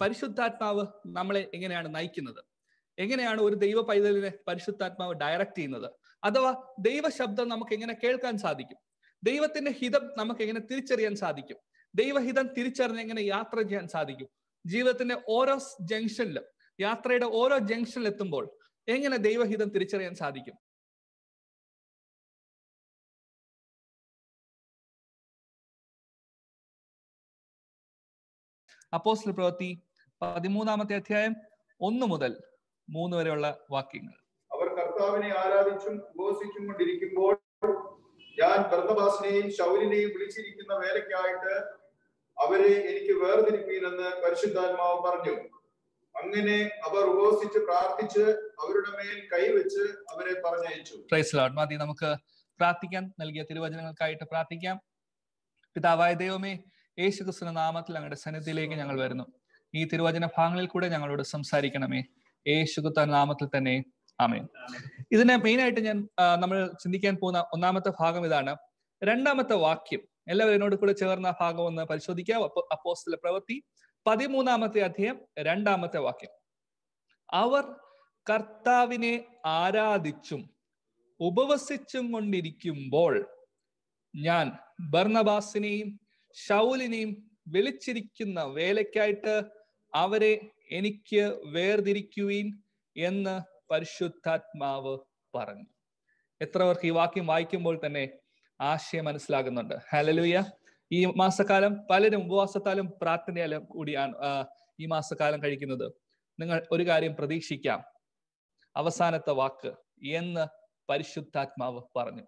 പരിശുദ്ധാത്മാവ് നമ്മളെ എങ്ങനെയാണ് നയിക്കുന്നത്? എങ്ങനെയാണ് ഒരു ദൈവ പൈതലിനെ പരിശുദ്ധാത്മാവ് ഡയറക്റ്റ് ചെയ്യുന്നത്? അഥവാ ദൈവ ശബ്ദം നമുക്ക് എങ്ങനെ കേൾക്കാൻ സാധിക്കും? ദൈവത്തിന്റെ ഹിതം നമുക്ക് എങ്ങനെ തിരിച്ചറിയാൻ സാധിക്കും? ദൈവഹിതം തിരിച്ചറിഞ്ഞ് എങ്ങനെ യാത്ര ചെയ്യാൻ സാധിക്കും? ജീവിതത്തിന്റെ ഓരോ ജംഗ്ഷനിലും യാത്രയുടെ ഓരോ ജംഗ്ഷനിൽ എത്തുമ്പോൾ എങ്ങനെ ദൈവഹിതം തിരിച്ചറിയാൻ സാധിക്കും? അപ്പോസ്റ്റൽ പ്രവൃത്തി പതിമൂന്നാമത്തെ അധ്യായം ഒന്ന് മുതൽ മൂന്ന് വരെയുള്ള വാക്യങ്ങൾ. അവർ കർത്താവിനെ ആരാധിച്ചും ഉപവസിച്ചും കൊണ്ടിരിക്കുമ്പോൾ ഞാൻ ഭർത്തഭാസിനെയും ശൗലിനെയും വിളിച്ചിരിക്കുന്ന വേലയ്ക്കായിട്ട് അവരെ എനിക്ക് വേർതിരിപ്പീനെന്ന് പരിശുദ്ധാത്മാവ് പറഞ്ഞു. അങ്ങനെ അവർ ഉപവസിച്ച് പ്രാർത്ഥിച്ച് അവരുടെ മേൽ കൈവച്ച് അവരെ പറഞ്ഞയച്ചു. മതി നമുക്ക് പ്രാർത്ഥിക്കാൻ നൽകിയ തിരുവചനങ്ങൾക്കായിട്ട് പ്രാർത്ഥിക്കാം. പിതാവായ ദൈവമേ യേശു ക്രിസ്തുവിന്റെ നാമത്തിൽ അങ്ങയുടെ സന്നിധിയിലേക്ക് ഞങ്ങൾ വരുന്നു. ഈ തിരുവചന ഭാഗങ്ങളിൽ കൂടെ ഞങ്ങളോട് സംസാരിക്കണമേ. യേശു ക്രിസ്തു നാമത്തിൽ തന്നെ. ആമേ ഇതിനെ മെയിനായിട്ട് ഞാൻ നമ്മൾ ചിന്തിക്കാൻ പോകുന്ന ഒന്നാമത്തെ ഭാഗം ഇതാണ്. രണ്ടാമത്തെ വാക്യം. എല്ലാവരും എന്നോട് കൂടെ ചേർന്ന ഭാഗം ഒന്ന് പരിശോധിക്കാം. അപ്പോസ്റ്റിലെ പ്രവൃത്തി പതിമൂന്നാമത്തെ അധ്യായം രണ്ടാമത്തെ വാക്യം. അവർ കർത്താവിനെ ആരാധിച്ചും ഉപവസിച്ചും കൊണ്ടിരിക്കുമ്പോൾ ഞാൻ ബർണബാസിനെയും ഷൗലിനെയും വിളിച്ചിരിക്കുന്ന വേലയ്ക്കായിട്ട് അവരെ എനിക്ക് വേർതിരിക്കുവീൻ എന്ന് പരിശുദ്ധാത്മാവ് പറഞ്ഞു. എത്ര പേർക്ക് ഈ വാക്യം വായിക്കുമ്പോൾ തന്നെ ആശയം മനസ്സിലാകുന്നുണ്ട്. ഹലലുയ ഈ മാസക്കാലം പലരും ഉപവാസത്താലും പ്രാർത്ഥനയാലും കൂടിയാണ് ഈ മാസക്കാലം കഴിക്കുന്നത്. നിങ്ങൾ ഒരു കാര്യം പ്രതീക്ഷിക്കാം. അവസാനത്തെ വാക്ക് എന്ന് പരിശുദ്ധാത്മാവ് പറഞ്ഞു.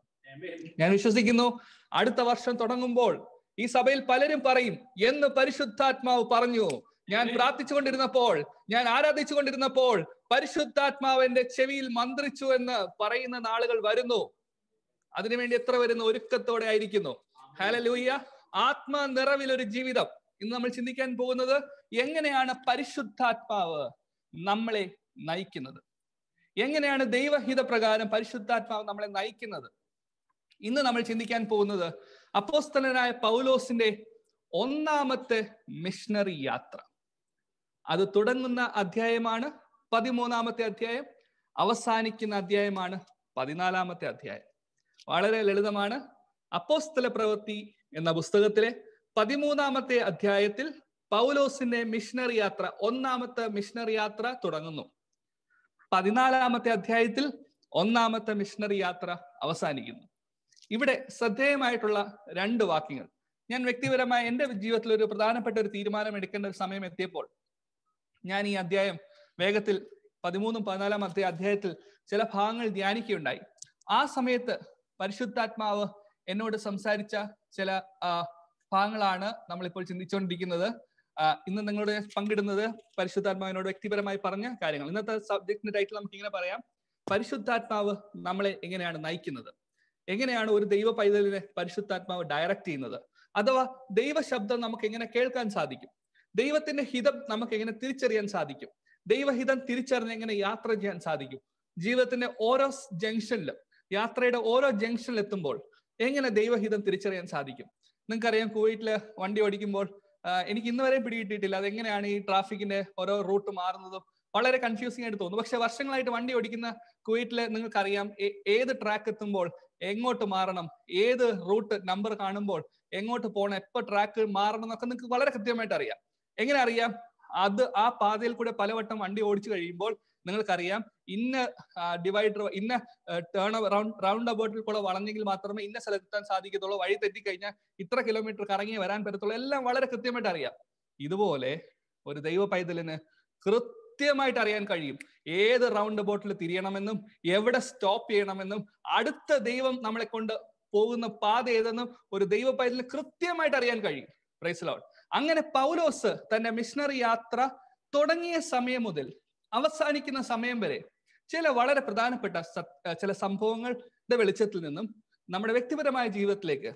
ഞാൻ വിശ്വസിക്കുന്നു അടുത്ത വർഷം തുടങ്ങുമ്പോൾ ഈ സഭയിൽ പലരും പറയും എന്ന് പരിശുദ്ധാത്മാവ് പറഞ്ഞു. ഞാൻ പ്രാർത്ഥിച്ചുകൊണ്ടിരുന്നപ്പോൾ ഞാൻ ആരാധിച്ചുകൊണ്ടിരുന്നപ്പോൾ പരിശുദ്ധാത്മാവ് എന്റെ ചെവിയിൽ മന്ത്രിച്ചു എന്ന് പറയുന്ന നാളുകൾ വരുന്നു. അതിനുവേണ്ടി എത്ര വരുന്ന? ഒരുക്കത്തോടെ ആയിരിക്കുന്നു. ഹലലൂയ ആത്മ നിറവിൽ ഒരു ജീവിതം. ഇന്ന് നമ്മൾ ചിന്തിക്കാൻ പോകുന്നത് എങ്ങനെയാണ് പരിശുദ്ധാത്മാവ് നമ്മളെ നയിക്കുന്നത്? എങ്ങനെയാണ് ദൈവഹിത പ്രകാരം പരിശുദ്ധാത്മാവ് നമ്മളെ നയിക്കുന്നത്? ഇന്ന് നമ്മൾ ചിന്തിക്കാൻ പോകുന്നത് അപ്പോസ്തലനായ പൗലോസിന്റെ ഒന്നാമത്തെ മിഷണറി യാത്ര. അത് തുടങ്ങുന്ന അധ്യായമാണ് പതിമൂന്നാമത്തെ അധ്യായം അവസാനിക്കുന്ന അധ്യായമാണ് പതിനാലാമത്തെ അധ്യായം. വളരെ ലളിതമാണ്. അപ്പോസ്തല പ്രവൃത്തി എന്ന പുസ്തകത്തിലെ പതിമൂന്നാമത്തെ അധ്യായത്തിൽ പൗലോസിന്റെ മിഷണറി യാത്ര ഒന്നാമത്തെ മിഷണറി യാത്ര തുടങ്ങുന്നു. പതിനാലാമത്തെ അധ്യായത്തിൽ ഒന്നാമത്തെ മിഷണറി യാത്ര അവസാനിക്കുന്നു. ഇവിടെ ശ്രദ്ധേയമായിട്ടുള്ള രണ്ട് വാക്യങ്ങൾ. ഞാൻ വ്യക്തിപരമായ എന്റെ ജീവിതത്തിൽ ഒരു പ്രധാനപ്പെട്ട ഒരു തീരുമാനം എടുക്കേണ്ട ഒരു സമയം എത്തിയപ്പോൾ ഞാൻ ഈ അധ്യായം വേഗത്തിൽ പതിമൂന്നും പതിനാലാം അധ്യായ അധ്യായത്തിൽ ചില ഭാഗങ്ങൾ ധ്യാനിക്കുകയുണ്ടായി. ആ സമയത്ത് പരിശുദ്ധാത്മാവ് എന്നോട് സംസാരിച്ച ചില ഭാഗങ്ങളാണ് നമ്മളിപ്പോൾ ചിന്തിച്ചുകൊണ്ടിരിക്കുന്നത്. ഇന്ന് നിങ്ങളോട് പങ്കിടുന്നത് പരിശുദ്ധാത്മാവിനോട് വ്യക്തിപരമായി പറഞ്ഞ കാര്യങ്ങൾ. ഇന്നത്തെ സബ്ജക്റ്റിന്റെ ടൈറ്റിൽ നമുക്ക് ഇങ്ങനെ പറയാം. പരിശുദ്ധാത്മാവ് നമ്മളെ എങ്ങനെയാണ് നയിക്കുന്നത്? എങ്ങനെയാണ് ഒരു ദൈവ പൈതലിനെ പരിശുദ്ധാത്മാവ് ഡയറക്റ്റ് ചെയ്യുന്നത്? അഥവാ ദൈവ ശബ്ദം നമുക്ക് എങ്ങനെ കേൾക്കാൻ സാധിക്കും? ദൈവത്തിന്റെ ഹിതം നമുക്ക് എങ്ങനെ തിരിച്ചറിയാൻ സാധിക്കും? ദൈവഹിതം തിരിച്ചറിഞ്ഞ് എങ്ങനെ യാത്ര ചെയ്യാൻ സാധിക്കും? ജീവിതത്തിന്റെ ഓരോ ജംഗ്ഷനിലും യാത്രയുടെ ഓരോ ജംഗ്ഷനിൽ എത്തുമ്പോൾ എങ്ങനെ ദൈവഹിതം തിരിച്ചറിയാൻ സാധിക്കും? നിങ്ങൾക്കറിയാം കുവൈറ്റിൽ വണ്ടി ഓടിക്കുമ്പോൾ എനിക്ക് ഇന്ന് വരെ പിടികിട്ടിയിട്ടില്ല. അതെങ്ങനെയാണ് ഈ ട്രാഫിക്കിന്റെ ഓരോ റൂട്ട് മാറുന്നതും? വളരെ കൺഫ്യൂസിംഗ് ആയിട്ട് തോന്നുന്നു പക്ഷെ വർഷങ്ങളായിട്ട് വണ്ടി ഓടിക്കുന്ന കുവൈറ്റിൽ നിങ്ങൾക്കറിയാം ഏത് ട്രാക്ക് എത്തുമ്പോൾ എങ്ങോട്ട് മാറണം? ഏത് റൂട്ട് നമ്പർ കാണുമ്പോൾ എങ്ങോട്ട് പോകണം എപ്പോ ട്രാക്ക് മാറണം എന്നൊക്കെ നിങ്ങൾക്ക് വളരെ കൃത്യമായിട്ട് അറിയാം. എങ്ങനെ അറിയാം? അത് ആ പാതയിൽ കൂടെ പലവട്ടം വണ്ടി ഓടിച്ചു കഴിയുമ്പോൾ നിങ്ങൾക്കറിയാം. ഇന്ന ഡിവൈഡർ ഇന്ന ടേൺ റൗണ്ട് റൗണ്ട് അബൌട്ടിൽ കൂടെ വളഞ്ഞെങ്കിൽ മാത്രമേ ഇന്ന സ്ഥലത്തെത്താൻ സാധിക്കത്തുള്ളൂ. വഴി തെറ്റിക്കഴിഞ്ഞാൽ ഇത്ര കിലോമീറ്റർ കറങ്ങി വരാൻ പറ്റത്തുള്ളൂ. എല്ലാം വളരെ കൃത്യമായിട്ട് അറിയാം. ഇതുപോലെ ഒരു ദൈവ പൈതലിന് കൃത്യമായിട്ട് അറിയാൻ കഴിയും. ഏത് റൗണ്ട് ബോട്ടിൽ തിരിയണമെന്നും എവിടെ സ്റ്റോപ്പ് ചെയ്യണമെന്നും അടുത്ത ദൈവം നമ്മളെ കൊണ്ട് പോകുന്ന പാത ഏതെന്നും ഒരു ദൈവ പൈതലിന് കൃത്യമായിട്ട് അറിയാൻ കഴിയും. പ്രൈസ് ലോഡ് അങ്ങനെ പൗലോസ് തന്റെ മിഷണറി യാത്ര തുടങ്ങിയ സമയം മുതൽ അവസാനിക്കുന്ന സമയം വരെ ചില വളരെ പ്രധാനപ്പെട്ട ചില സംഭവങ്ങളുടെ വെളിച്ചത്തിൽ നിന്നും നമ്മുടെ വ്യക്തിപരമായ ജീവിതത്തിലേക്ക്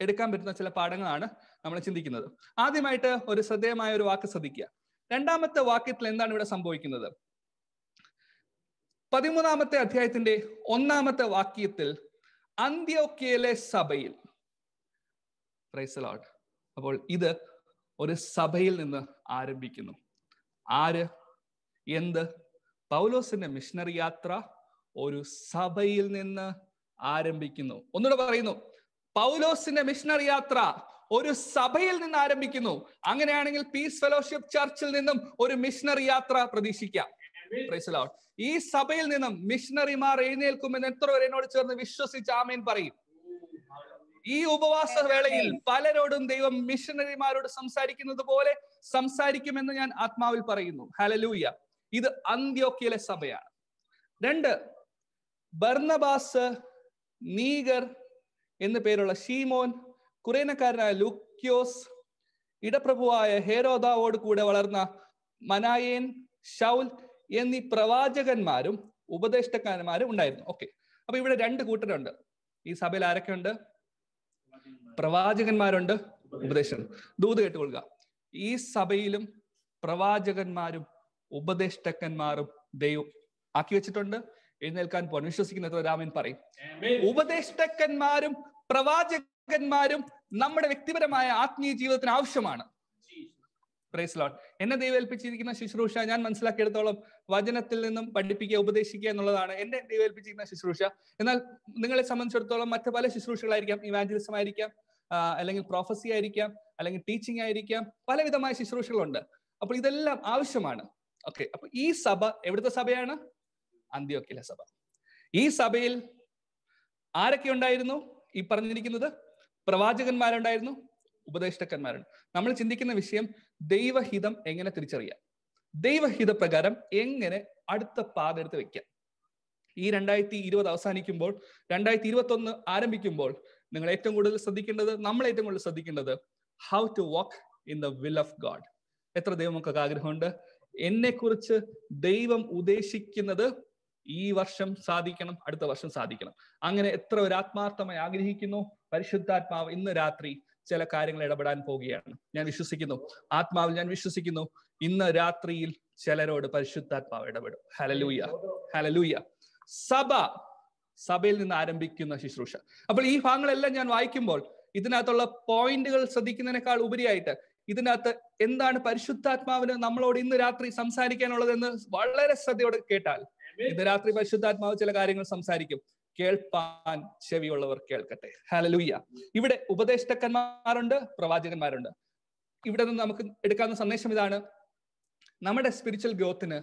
എടുക്കാൻ പറ്റുന്ന ചില പാഠങ്ങളാണ് നമ്മൾ ചിന്തിക്കുന്നത്. ആദ്യമായിട്ട് ഒരു ശ്രദ്ധേയമായ ഒരു വാക്ക് ശ്രദ്ധിക്കുക. രണ്ടാമത്തെ വാക്യത്തിൽ എന്താണ് ഇവിടെ സംഭവിക്കുന്നത്? പതിമൂന്നാമത്തെ അധ്യായത്തിന്റെ ഒന്നാമത്തെ വാക്യത്തിൽ അന്ത്യോക്കിയയിലെ സഭയിൽ അപ്പോൾ ഇത് ഒരു സഭയിൽ നിന്ന് ആരംഭിക്കുന്നു. ആര്? എന്ത്? പൗലോസിന്റെ മിഷണറി യാത്ര ഒരു സഭയിൽ നിന്ന് ആരംഭിക്കുന്നു. ഒന്നുകൂടെ പറയുന്നു. പൗലോസിന്റെ മിഷണറി യാത്ര ഒരു സഭയിൽ നിന്ന് ആരംഭിക്കുന്നു. അങ്ങനെയാണെങ്കിൽ പീസ് ഫെലോഷിപ്പ് ചർച്ചിൽ നിന്നും ഒരു മിഷണറി യാത്ര പ്രതീക്ഷിക്കാം. ഈ സഭയിൽ നിന്നും മിഷണറിമാർ എഴുന്നേൽക്കുമെന്ന് എത്ര പേർ എന്നോട് ചേർന്ന് വിശ്വസിച്ച് ആമേൻ പറയും. ഈ ഉപവാസ വേളയിൽ പലരോടും ദൈവം മിഷണറിമാരോട് സംസാരിക്കുന്നത് പോലെ സംസാരിക്കുമെന്ന് ഞാൻ ആത്മാവിൽ പറയുന്നു. ഹലലൂയ ഇത് അന്ത്യോക്കിയിലെ സഭയാണ്. രണ്ട് ബർണബാസ് നീഗർ എന്നു പേരുള്ള ഷീമോൻ കുറേനക്കാരനായ ലൂക്യോസ് ഇടപ്രഭുവായ ഹേരോദാവോട് കൂടെ വളർന്ന മനായേൻ ഷൗൽ എന്നീ പ്രവാചകന്മാരും ഉപദേഷ്ടക്കാരന്മാരും ഉണ്ടായിരുന്നു. ഓക്കെ അപ്പൊ ഇവിടെ രണ്ട് കൂട്ടരുണ്ട്. ഈ സഭയിൽ ആരൊക്കെ ഉണ്ട് പ്രവാചകന്മാരുണ്ട് ഉപദേശം ദൂത് കേട്ടുകൊള്ളുക. ഈ സഭയിലും പ്രവാചകന്മാരും ഉപദേഷ്ടക്കന്മാരും ദൈവം ആക്കി വെച്ചിട്ടുണ്ട്. എഴുന്നേൽക്കാൻ പോകാൻ വിശ്വസിക്കുന്ന എത്ര രാമൻ പറയും? ഉപദേഷ്ടക്കന്മാരും പ്രവാചകന്മാരും നമ്മുടെ വ്യക്തിപരമായ ആത്മീയ ജീവിതത്തിന് ആവശ്യമാണ്. എന്നെ ദൈവേൽപ്പിച്ചിരിക്കുന്ന ശുശ്രൂഷ ഞാൻ മനസ്സിലാക്കിയെടുത്തോളം വചനത്തിൽ നിന്നും പഠിപ്പിക്കുക ഉപദേശിക്കുക എന്നുള്ളതാണ് എന്നെ ദൈവേൽപ്പിച്ചിരിക്കുന്ന ശുശ്രൂഷ. എന്നാൽ നിങ്ങളെ സംബന്ധിച്ചിടത്തോളം മറ്റു പല ശുശ്രൂഷകളായിരിക്കാം. ഇവാഞ്ചലിസം ആയിരിക്കാം അല്ലെങ്കിൽ പ്രൊഫസി ആയിരിക്കാം അല്ലെങ്കിൽ ടീച്ചിങ് ആയിരിക്കാം. പലവിധമായ ശുശ്രൂഷകളുണ്ട്. അപ്പോൾ ഇതെല്ലാം ആവശ്യമാണ്. ഓക്കെ അപ്പൊ ഈ സഭ എവിടുത്തെ സഭയാണ്? അന്ത്യോക്കിലെ സഭ. ഈ സഭയിൽ ആരൊക്കെ ഉണ്ടായിരുന്നു? ഈ പറഞ്ഞിരിക്കുന്നത് പ്രവാചകന്മാരുണ്ടായിരുന്നു ഉപദേഷ്ടക്കന്മാരുണ്ട്. നമ്മൾ ചിന്തിക്കുന്ന വിഷയം ദൈവഹിതം എങ്ങനെ തിരിച്ചറിയാം? ദൈവഹിത പ്രകാരം എങ്ങനെ അടുത്ത പാത എടുത്ത് വെക്കാം? ഈ രണ്ടായിരത്തി ഇരുപത് അവസാനിക്കുമ്പോൾ രണ്ടായിരത്തി ഇരുപത്തി ഒന്ന് ആരംഭിക്കുമ്പോൾ നിങ്ങൾ ഏറ്റവും കൂടുതൽ ശ്രദ്ധിക്കേണ്ടത് നമ്മൾ ഏറ്റവും കൂടുതൽ ശ്രദ്ധിക്കേണ്ടത് how to walk in the will of God എത്ര ദൈവം നമുക്ക് ആഗ്രഹമുണ്ട്? എന്നെ കുറിച്ച് ദൈവം ഉദ്ദേശിക്കുന്നത് ഈ വർഷം സാധിക്കണം അടുത്ത വർഷം സാധിക്കണം. അങ്ങനെ എത്ര ഒരു ആത്മാർത്ഥമായി ആഗ്രഹിക്കുന്നു? പരിശുദ്ധാത്മാവ് ഇന്ന് രാത്രി ചില കാര്യങ്ങൾ ഇടപെടാൻ പോവുകയാണ്. ഞാൻ വിശ്വസിക്കുന്നു. ആത്മാവിൽ ഞാൻ വിശ്വസിക്കുന്നു. ഇന്ന് രാത്രിയിൽ ചിലരോട് പരിശുദ്ധാത്മാവ് ഇടപെടും. ഹലലൂയ ഹലലൂയ സഭ സഭയിൽ നിന്ന് ആരംഭിക്കുന്ന ശുശ്രൂഷ. അപ്പോൾ ഈ ഭാഗങ്ങളെല്ലാം ഞാൻ വായിക്കുമ്പോൾ ഇതിനകത്തുള്ള പോയിന്റുകൾ ശ്രദ്ധിക്കുന്നതിനേക്കാൾ ഉപരിയായിട്ട് ഇതിനകത്ത് എന്താണ് പരിശുദ്ധാത്മാവിന് നമ്മളോട് ഇന്ന് രാത്രി സംസാരിക്കാനുള്ളതെന്ന് വളരെ ശ്രദ്ധയോടെ കേട്ടാൽ ഇന്ന് രാത്രി പരിശുദ്ധാത്മാവ് ചില കാര്യങ്ങൾ സംസാരിക്കും. കേൾപ്പാൻ ചെവിയുള്ളവർ കേൾക്കട്ടെ. ഹലലൂയ്യ ഇവിടെ ഉപദേഷ്ടക്കന്മാരുണ്ട് പ്രവാചകന്മാരുണ്ട്. ഇവിടെ നിന്ന് നമുക്ക് എടുക്കാവുന്ന സന്ദേശം ഇതാണ്. നമ്മുടെ സ്പിരിച്വൽ ഗ്രോത്തിന്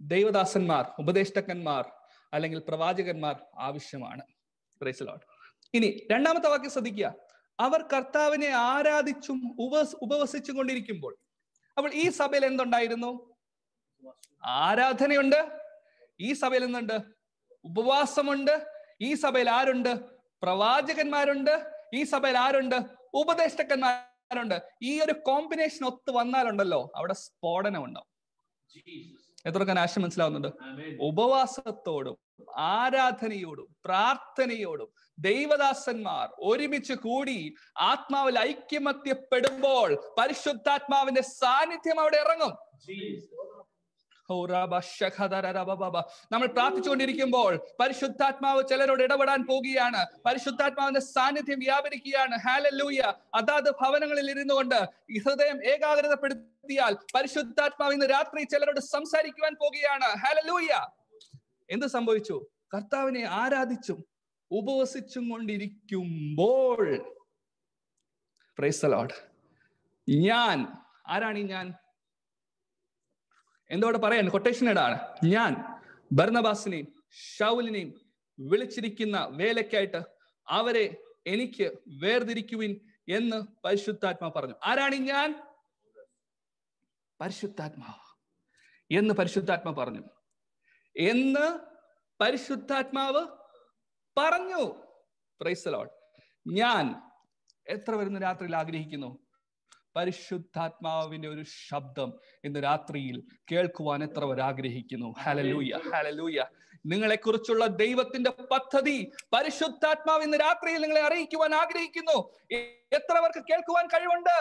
ദൈവദാസന്മാർ ഉപദേഷ്ടക്കന്മാർ അല്ലെങ്കിൽ പ്രവാചകന്മാർ ആവശ്യമാണ്. ഇനി രണ്ടാമത്തെ വാക്യം ശ്രദ്ധിക്കുക. അവർ കർത്താവിനെ ആരാധിച്ചും ഉപസ് ഉപവസിച്ചും കൊണ്ടിരിക്കുമ്പോൾ അപ്പോൾ ഈ സഭയിൽ എന്തുണ്ടായിരുന്നു? ആരാധനയുണ്ട്. ഈ സഭയിൽ എന്തുണ്ട്? ഉപവാസമുണ്ട് ഈ സഭയിൽ ആരുണ്ട്? പ്രവാചകന്മാരുണ്ട് ഈ സഭയിൽ ആരുണ്ട്? ഉപദേഷ്ടക്കന്മാരുണ്ട്. ഈ ഒരു കോമ്പിനേഷൻ ഒത്ത് വന്നാലുണ്ടല്ലോ അവിടെ സ്ഫോടനം ഉണ്ടാവും എത്രക്കാൻ ആശയം മനസ്സിലാവുന്നുണ്ട്? ഉപവാസത്തോടും ആരാധനയോടും പ്രാർത്ഥനയോടും ദൈവദാസന്മാർ ഒരുമിച്ച് കൂടി ആത്മാവിൽ ഐക്യമത്യപ്പെടുമ്പോൾ പരിശുദ്ധാത്മാവിന്റെ സാന്നിധ്യം അവിടെ ഇറങ്ങും. നമ്മൾ പ്രാർത്ഥിച്ചുകൊണ്ടിരിക്കുമ്പോൾ പരിശുദ്ധാത്മാവ് ചിലരോട് ഇടപെടാൻ പോവുകയാണ് പരിശുദ്ധാത്മാവിന്റെ സാന്നിധ്യം വ്യാപരിക്കുകയാണ്. ഹാലല്ലൂയ അതാത് ഭവനങ്ങളിൽ ഇരുന്നു കൊണ്ട് ഹൃദയം ഏകാഗ്രതപ്പെടുത്തിയാൽ പരിശുദ്ധാത്മാവ് ഇന്ന് രാത്രി ചിലരോട് സംസാരിക്കുവാൻ പോകുകയാണ്. ഹാലല്ലൂയ എന്ത് സംഭവിച്ചു? കർത്താവിനെ ആരാധിച്ചും ഉപവസിച്ചും കൊണ്ടിരിക്കുമ്പോൾ. ഞാൻ ആരാണ് ഞാൻ? എന്തോടെ പറയാൻ? കൊട്ടേഷൻ ഇടാണ് ഞാൻ ഭർണബാസിനെയും ഷൗലിനെയും വിളിച്ചിരിക്കുന്ന വേലയ്ക്കായിട്ട് അവരെ എനിക്ക് വേർതിരിക്കുവിൻ എന്ന് പരിശുദ്ധാത്മാ പറഞ്ഞു. ആരാണ് ഞാൻ? പരിശുദ്ധാത്മാ എന്ന് പരിശുദ്ധാത്മാ പറഞ്ഞു. എന്ന് പരിശുദ്ധാത്മാവ് പറഞ്ഞു. പ്രൈസലോഡ് ഞാൻ എത്ര വരുന്ന രാത്രിയിൽ ആഗ്രഹിക്കുന്നു? പരിശുദ്ധാത്മാവിന്റെ ഒരു ശബ്ദം ഇന്ന് രാത്രിയിൽ കേൾക്കുവാൻ എത്ര പേർ ആഗ്രഹിക്കുന്നു? ഹലലൂയ ഹലലൂയ നിങ്ങളെ കുറിച്ചുള്ള ദൈവത്തിന്റെ പദ്ധതി പരിശുദ്ധാത്മാവ് ഇന്ന് രാത്രിയിൽ നിങ്ങളെ അറിയിക്കുവാൻ ആഗ്രഹിക്കുന്നു. എത്ര പേർക്ക് കേൾക്കുവാൻ കഴിവുണ്ട്?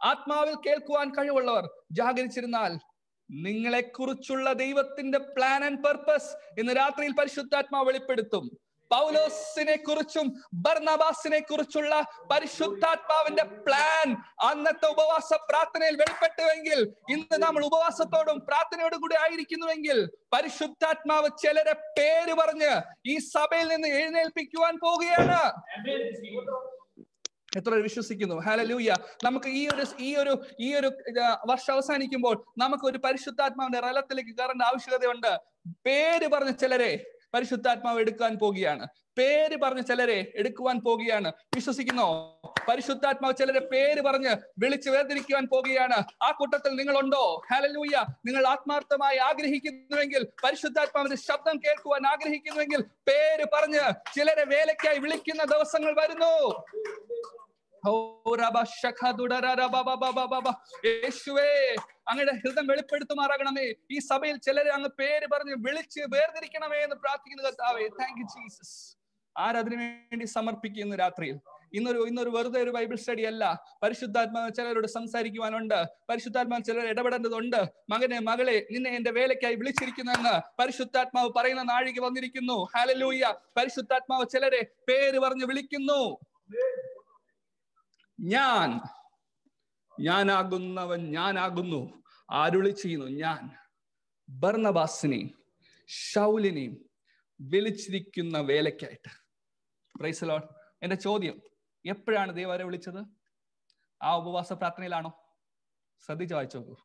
ആത്മാവിൽ കേൾക്കുവാൻ കഴിവുള്ളവർ ജാഗരിച്ചിരുന്നാൽ നിങ്ങളെ കുറിച്ചുള്ള ദൈവത്തിന്റെ പ്ലാൻ ആൻഡ് പർപ്പസ് ഇന്ന് രാത്രിയിൽ പരിശുദ്ധാത്മാവ് വെളിപ്പെടുത്തും. പൗലോസിനെ കുറിച്ചും ബർണബാസിനെ കുറിച്ചുള്ള പരിശുദ്ധാത്മാവിന്റെ പ്ലാൻ അന്നത്തെ ഉപവാസ പ്രാർത്ഥനയിൽ വെളിപ്പെട്ടുവെങ്കിൽ ഇന്ന് നമ്മൾ ഉപവാസത്തോടും പ്രാർത്ഥനയോടും കൂടി ആയിരിക്കുന്നുവെങ്കിൽ പരിശുദ്ധാത്മാവ് ചിലരെ പേര് പറഞ്ഞ് ഈ സഭയിൽ നിന്ന് എഴുന്നേൽപ്പിക്കുവാൻ പോവുകയാണ്. എത്ര വിശ്വസിക്കുന്നു? ഹാലലൂയ നമുക്ക് ഈ ഒരു ഈ ഒരു ഈ ഒരു വർഷം അവസാനിക്കുമ്പോൾ നമുക്ക് ഒരു പരിശുദ്ധാത്മാവിന്റെ റലത്തിലേക്ക് കയറേണ്ട ആവശ്യകതയുണ്ട്. പേര് പറഞ്ഞ ചിലരെ പരിശുദ്ധാത്മാവ് എടുക്കാൻ പോകുകയാണ്. പേര് പറഞ്ഞ് ചിലരെ എടുക്കുവാൻ പോകുകയാണ്. വിശ്വസിക്കുന്നോ? പരിശുദ്ധാത്മാവ് ചിലരെ പേര് പറഞ്ഞ് വിളിച്ച് വേർതിരിക്കുവാൻ പോകുകയാണ്. ആ കൂട്ടത്തിൽ നിങ്ങളുണ്ടോ? ഹാലലൂയ നിങ്ങൾ ആത്മാർത്ഥമായി ആഗ്രഹിക്കുന്നുവെങ്കിൽ പരിശുദ്ധാത്മാവിന്റെ ശബ്ദം കേൾക്കുവാൻ ആഗ്രഹിക്കുന്നുവെങ്കിൽ പേര് പറഞ്ഞ് ചിലരെ വേലയ്ക്കായി വിളിക്കുന്ന ദിവസങ്ങൾ വരുന്നു. യേശുവേ അങ്ങയുടെ ഹൃദയം വെളിപ്പെടുത്തുമാറാകണമേ. ഈ സഭയിൽ ചിലരെ അങ്ങ് പേര് പറഞ്ഞ് വിളിച്ച് വേർതിരിക്കണമേ എന്ന് പ്രാർത്ഥിക്കുന്നു കർത്താവേ താങ്ക് യു ജീസസ് ആരതിനു വേണ്ടി സമർപ്പിക്കുന്നു രാത്രിയിൽ. ഇന്നൊരു ഇന്നൊരു വെറുതെ ഒരു ബൈബിൾ സ്റ്റഡി അല്ല. പരിശുദ്ധാത്മാവ് ചിലരോട് സംസാരിക്കുവാനുണ്ട്. പരിശുദ്ധാത്മാവ് ചിലർ ഇടപെടേണ്ടതുണ്ട്. മകനെ മകളെ നിന്നെ എന്റെ വേലയ്ക്കായി വിളിച്ചിരിക്കുന്നെന്ന് പരിശുദ്ധാത്മാവ് പറയുന്ന നാഴിക വന്നിരിക്കുന്നു. ഹാലലൂയ പരിശുദ്ധാത്മാവ് ചിലരെ പേര് പറഞ്ഞ് വിളിക്കുന്നു. ഞാൻ ഞാനാകുന്നവൻ ഞാനാകുന്നു ആരുളി ചെയ്യുന്നു ഞാൻ. ഭർണബാസിനെയും ഷൗലിനെയും വിളിച്ചിരിക്കുന്ന വേലയ്ക്കായിട്ട്. പ്രൈസലോൺ എന്റെ ചോദ്യം എപ്പോഴാണ് ദൈവാരെ വിളിച്ചത്? ആ ഉപവാസ പ്രാർത്ഥനയിലാണോ? ശ്രദ്ധിച്ച് വായിച്ചു നോക്കൂ.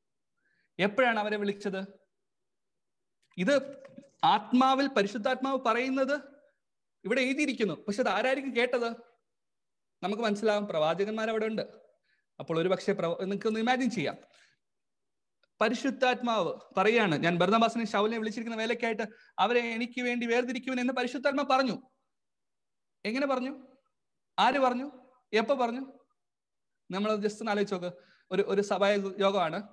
എപ്പോഴാണ് അവരെ വിളിച്ചത്? ഇത് ആത്മാവിൽ പരിശുദ്ധാത്മാവ് പറയുന്നത് ഇവിടെ എഴുതിയിരിക്കുന്നു. പക്ഷെ അത് ആരായിരിക്കും കേട്ടത്? നമുക്ക് മനസ്സിലാവും പ്രവാചകന്മാർ അവിടെ ഉണ്ട്. അപ്പോൾ ഒരു പക്ഷേ നിങ്ങൾക്ക് ഒന്ന് ഇമാജിൻ ചെയ്യാം. പരിശുദ്ധാത്മാവ് പറയാണ് ഞാൻ ഭരണബാസിനെ ശൗലിനെ വിളിച്ചിരിക്കുന്ന വേലക്കായിട്ട് അവരെ എനിക്ക് വേണ്ടി വേർതിരിക്കുവൻ എന്ന് പരിശുദ്ധാത്മാവ് പറഞ്ഞു. എങ്ങനെ പറഞ്ഞു? ആര് പറഞ്ഞു? എപ്പോ പറഞ്ഞു? നമ്മൾ ജസ്റ്റ് ഒന്ന് ആലോചിച്ച് നോക്ക്. ഒരു ഒരു സഭാ യോഗമാണ്.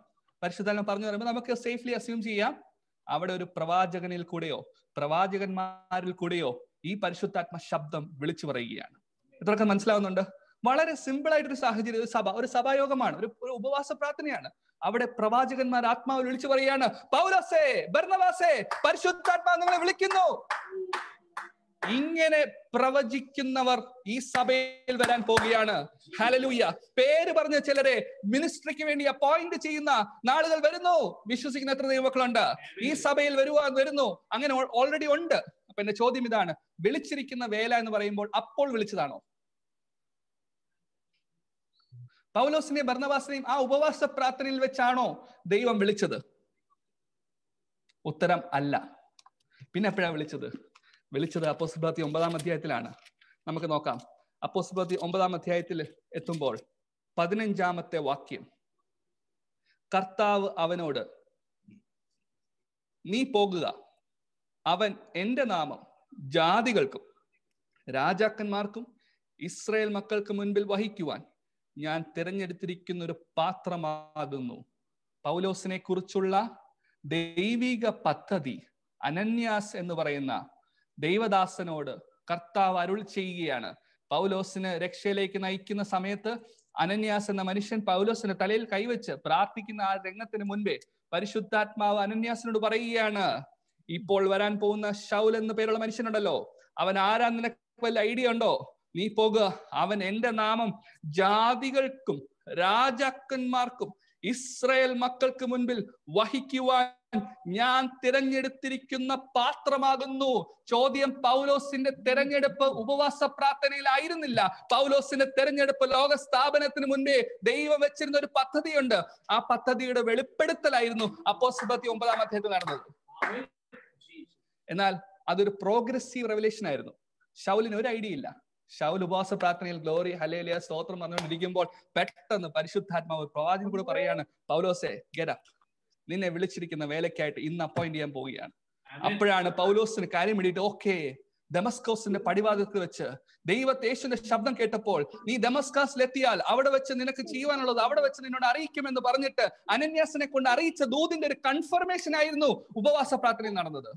പരിശുദ്ധാത്മ പറഞ്ഞു പറയുമ്പോൾ നമുക്ക് സേഫ്ലി അസ്യൂം ചെയ്യാം. അവിടെ ഒരു പ്രവാചകനിൽ കൂടെയോ പ്രവാചകന്മാരിൽ കൂടെയോ ഈ പരിശുദ്ധാത്മ ശബ്ദം വിളിച്ചു പറയുകയാണ്. ഇത്രയൊക്കെ മനസ്സിലാവുന്നുണ്ട്. വളരെ സിമ്പിൾ ആയിട്ട് ഒരു സാഹചര്യം ഒരു സഭ ഒരു സഭായോഗമാണ് ഒരു ഒരു ഉപവാസ പ്രാർത്ഥനയാണ്. അവിടെ പ്രവാചകന്മാർ ആത്മാവ് വിളിച്ചു പറയാണ് പൗലസേ ഭർണവാസേ പരിശുദ്ധാത്മാവ് നിങ്ങളെ വിളിക്കുന്നു. ഇങ്ങനെ പ്രവചിക്കുന്നവർ ഈ സഭയിൽ വരാൻ പോവുകയാണ്. ഹലലൂയ പേര് പറഞ്ഞ ചിലരെ മിനിസ്ട്രിക്ക് വേണ്ടി അപ്പോയിന്റ് ചെയ്യുന്ന നാളുകൾ വരുന്നു. വിശ്വസിക്കുന്ന എത്ര ദൈവമക്കളുണ്ട്? ഈ സഭയിൽ വരുവാൻ വരുന്നു. അങ്ങനെ ഓൾറെഡി ഉണ്ട്. അപ്പൊ എന്റെ ചോദ്യം ഇതാണ് വിളിച്ചിരിക്കുന്ന വേല എന്ന് പറയുമ്പോൾ അപ്പോൾ വിളിച്ചതാണോ? പൗലോസിനെയും ഭർണവാസിനെയും ആ ഉപവാസ പ്രാർത്ഥനയിൽ വെച്ചാണോ ദൈവം വിളിച്ചത്? ഉത്തരം അല്ല. പിന്നെ എപ്പോഴാ വിളിച്ചത്? വിളിച്ചത് അപ്പോസ്ബാത്തി ഒമ്പതാം അധ്യായത്തിലാണ്. നമുക്ക് നോക്കാം. അപ്പോസ്ബാത്തി ഒമ്പതാം അധ്യായത്തിൽ എത്തുമ്പോൾ പതിനഞ്ചാമത്തെ വാക്യം. കർത്താവ് അവനോട് നീ പോകുക. അവൻ എന്റെ നാമം ജാതികൾക്കും രാജാക്കന്മാർക്കും ഇസ്രയേൽ മക്കൾക്ക് മുൻപിൽ വഹിക്കുവാൻ ഞാൻ തിരഞ്ഞെടുത്തിരിക്കുന്ന ഒരു പാത്രമാകുന്നു. പൗലോസിനെ കുറിച്ചുള്ള ദൈവിക പദ്ധതി അനന്യാസ് എന്ന് പറയുന്ന ദൈവദാസനോട് കർത്താവ് അരുൾ ചെയ്യുകയാണ്. പൗലോസിനെ രക്ഷയിലേക്ക് നയിക്കുന്ന സമയത്ത് അനന്യാസ് എന്ന മനുഷ്യൻ പൗലോസിന്റെ തലയിൽ കൈവച്ച് പ്രാർത്ഥിക്കുന്ന ആ രംഗത്തിന് മുൻപേ പരിശുദ്ധാത്മാവ് അനന്യാസിനോട് പറയുകയാണ് ഇപ്പോൾ വരാൻ പോകുന്ന ഷൗൽ എന്ന പേരുള്ള മനുഷ്യനുണ്ടല്ലോ. അവൻ ആരാ നിനക്ക് വല്ല ഐഡിയ ഉണ്ടോ? നീ പോകുക അവൻ എന്റെ നാമം ജാതികൾക്കും രാജാക്കന്മാർക്കും ഇസ്രയേൽ മക്കൾക്ക് മുൻപിൽ വഹിക്കുവാൻ ഞാൻ തിരഞ്ഞെടുത്തിരിക്കുന്ന പാത്രമാകുന്നു. ചോദ്യം പൗലോസിന്റെ തെരഞ്ഞെടുപ്പ് ഉപവാസ പ്രാർത്ഥനയിലായിരുന്നില്ല പൗലോസിന്റെ തെരഞ്ഞെടുപ്പ് ലോക സ്ഥാപനത്തിന് മുൻപേ ദൈവം വെച്ചിരുന്ന ഒരു പദ്ധതിയുണ്ട്. ആ പദ്ധതിയുടെ വെളിപ്പെടുത്തലായിരുന്നു അപ്പോസ്ബത്തി ഒമ്പതാം അധ്യായത്തിൽ നടന്നത്. എന്നാൽ അതൊരു പ്രോഗ്രസീവ് റെവലേഷൻ ആയിരുന്നു. ഷൗലിന് ഒരു ഐഡിയ ഇല്ല. ഷൗൽ ഉപവാസ പ്രാർത്ഥനയിൽ ഗ്ലോറി ഹലേലിയ സ്തോത്രം വന്നുകൊണ്ടിരിക്കുമ്പോൾ പെട്ടെന്ന് പരിശുദ്ധാത്മാവ് പ്രവാചകൻ കൂടെ പറയാണ് പൗലോസെ ഗര നിന്നെ വിളിച്ചിരിക്കുന്ന വേലയ്ക്കായിട്ട് ഇന്ന് അപ്പോയിന്റ് ചെയ്യാൻ പോവുകയാണ്. അപ്പോഴാണ് പൗലോസിന് കാര്യം വേണ്ടിയിട്ട് ഓക്കെ ഡെമസ്കോസിന്റെ പടിവാതിൽക്ക് വെച്ച് ദൈവത്തേശുവിന്റെ ശബ്ദം കേട്ടപ്പോൾ നീ ഡെമസ്കാസിലെത്തിയാൽ അവിടെ വെച്ച് നിനക്ക് ചെയ്യുവാനുള്ളത് അവിടെ വെച്ച് നിന്നോട് അറിയിക്കുമെന്ന് പറഞ്ഞിട്ട് അനന്യാസിനെ കൊണ്ട് അറിയിച്ച ദൂതിന്റെ ഒരു കൺഫർമേഷൻ ആയിരുന്നു ഉപവാസ പ്രാർത്ഥനയിൽ നടന്നത്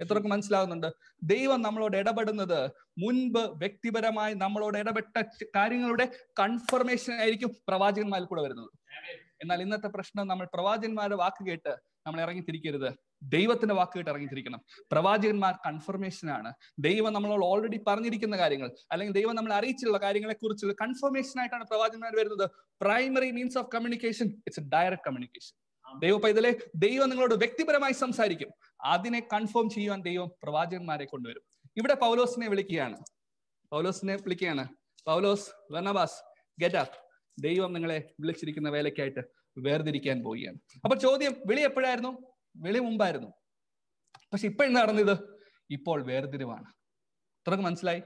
എത്രക്ക് മനസ്സിലാവുന്നുണ്ട്? ദൈവം നമ്മളോട് ഇടപെടുന്നത് മുൻപ് വ്യക്തിപരമായി നമ്മളോട് ഇടപെട്ട കാര്യങ്ങളുടെ കൺഫർമേഷൻ ആയിരിക്കും പ്രവാചകന്മാരിൽ കൂടെ വരുന്നത്. എന്നാൽ ഇന്നത്തെ പ്രശ്നം നമ്മൾ പ്രവാചകന്മാരുടെ വാക്ക് കേട്ട് നമ്മൾ ഇറങ്ങി തിരിക്കരുത് ദൈവത്തിന്റെ വാക്കുകൾ ഇറങ്ങിത്തിരിക്കണം. പ്രവാചകന്മാർ കൺഫർമേഷൻ ആണ്. ദൈവം നമ്മളോട് ഓൾറെഡി പറഞ്ഞിരിക്കുന്ന കാര്യങ്ങൾ അല്ലെങ്കിൽ ദൈവം നമ്മൾ അറിയിച്ചുള്ള കാര്യങ്ങളെ കുറിച്ചുള്ള കൺഫർമേഷൻ ആയിട്ടാണ് പ്രവാചകന്മാർ വരുന്നത്. Primary means of communication it's a direct communication ദൈവ പൈതലെ ദൈവം നിങ്ങളോട് വ്യക്തിപരമായി സംസാരിക്കും. അതിനെ കൺഫേം ചെയ്യുവാൻ ദൈവം പ്രവാചകന്മാരെ കൊണ്ടുവരും. ഇവിടെ പൗലോസിനെ വിളിക്കുകയാണ്. പൗലോസിനെ വിളിക്കുകയാണ്. പൗലോസ് വെർണബാസ് ഗെറ്റ് അപ്പ് ദൈവം നിങ്ങളെ വിളിച്ചിരിക്കുന്ന വേലയ്ക്കായിട്ട് വേർതിരിക്കാൻ പോവുകയാണ്. അപ്പൊ ചോദ്യം വിളി എപ്പോഴായിരുന്നു? വിളി മുമ്പായിരുന്നു പക്ഷെ ഇപ്പൊ എന്താ നടന്നത്? ഇപ്പോൾ വേർതിരിവാണ്. ഇത്രക്ക് മനസ്സിലായി?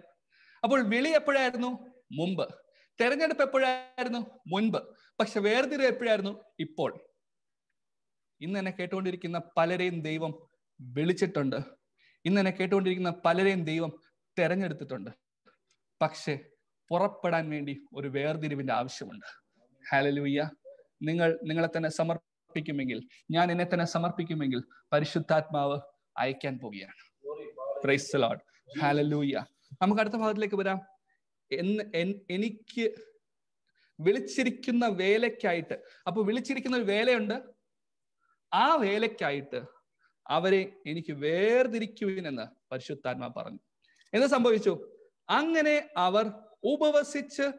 അപ്പോൾ വിളി എപ്പോഴായിരുന്നു? മുമ്പ്. തെരഞ്ഞെടുപ്പ് എപ്പോഴായിരുന്നു? മുൻപ്. പക്ഷെ വേർതിരിവ് എപ്പോഴായിരുന്നു? ഇപ്പോൾ. ഇന്ന് എന്നെ കേട്ടുകൊണ്ടിരിക്കുന്ന പലരെയും ദൈവം വിളിച്ചിട്ടുണ്ട്. ഇന്ന് എന്നെ കേട്ടുകൊണ്ടിരിക്കുന്ന പലരെയും ദൈവം തെരഞ്ഞെടുത്തിട്ടുണ്ട്. പക്ഷെ പുറപ്പെടാൻ വേണ്ടി ഒരു വേർതിരിവിന്റെ ആവശ്യമുണ്ട്. ഹാലലൂയ്യ നിങ്ങൾ നിങ്ങളെ തന്നെ സമർപ്പിക്കുമെങ്കിൽ ഞാൻ എന്നെ തന്നെ സമർപ്പിക്കുമെങ്കിൽ പരിശുദ്ധാത്മാവ് അയക്കാൻ പോവുകയാണ്. പ്രൈസ് നമുക്ക് അടുത്ത ഭാഗത്തിലേക്ക് വരാം. എന്ന് എനിക്ക് വിളിച്ചിരിക്കുന്ന വേലയ്ക്കായിട്ട് അപ്പൊ വിളിച്ചിരിക്കുന്ന ഒരു വേലയുണ്ട്. ആ വേലയ്ക്കായിട്ട് അവരെ എനിക്ക് വേർതിരിക്കുവിനെന്ന് പരിശുദ്ധാത്മാ പറഞ്ഞു. എന്ത് സംഭവിച്ചു? അങ്ങനെ അവർ ഉപവസിച്ച്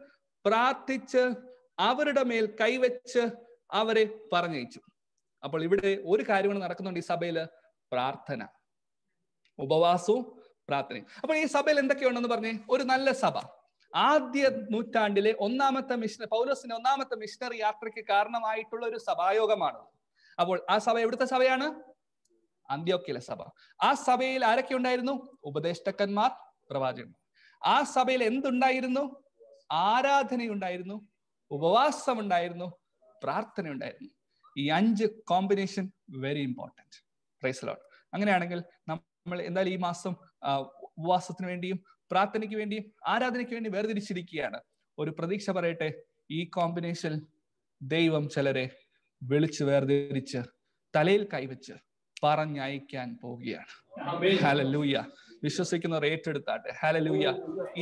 പ്രാർത്ഥിച്ച് അവരുടെ മേൽ കൈവച്ച് അവരെ പറഞ്ഞയച്ചു. അപ്പോൾ ഇവിടെ ഒരു കാര്യമാണ് നടക്കുന്നുണ്ട് ഈ സഭയിൽ. പ്രാർത്ഥന. ഉപവാസവും പ്രാർത്ഥനയും. അപ്പോൾ ഈ സഭയിൽ എന്തൊക്കെയുണ്ടെന്ന് പറഞ്ഞേ? ഒരു നല്ല സഭ. ആദ്യ നൂറ്റാണ്ടിലെ ഒന്നാമത്തെ മിഷന പൗലോസിന്റെ ഒന്നാമത്തെ മിഷണറി യാത്രയ്ക്ക് കാരണമായിട്ടുള്ള ഒരു സഭായോഗമാണ്. അപ്പോൾ ആ സഭ എവിടുത്തെ സഭയാണ്? അന്ത്യോക്കിലെ സഭ. ആ സഭയിൽ ആരൊക്കെ ഉണ്ടായിരുന്നു? ഉപദേഷ്ടക്കന്മാർ പ്രവാചകന്മാർ. ആ സഭയിൽ എന്തുണ്ടായിരുന്നു? ആരാധനയുണ്ടായിരുന്നു? ഉപവാസം ഉണ്ടായിരുന്നു പ്രാർത്ഥന ഉണ്ടായിരുന്നു. ഈ അഞ്ച് combination very important praise lord അങ്ങനെയാണെങ്കിൽ നമ്മൾ എന്തായാലും ഈ മാസം ഉപവാസത്തിന് വേണ്ടിയും പ്രാർത്ഥനയ്ക്ക് വേണ്ടിയും ആരാധനയ്ക്ക് വേണ്ടി വേർതിരിച്ചിരിക്കുകയാണ്. ഒരു പ്രതീക്ഷ പറയട്ടെ ഈ കോമ്പിനേഷൻ ദൈവം ചിലരെ വിളിച്ച് വേർതിരിച്ച് തലയിൽ കൈവച്ച് പറഞ്ഞയക്കാൻ പോവുകയാണ്. ഹാലലൂയ വിശ്വസിക്കുന്നവർ ഏറ്റെടുത്താട്ടെ. ഹാലലൂയ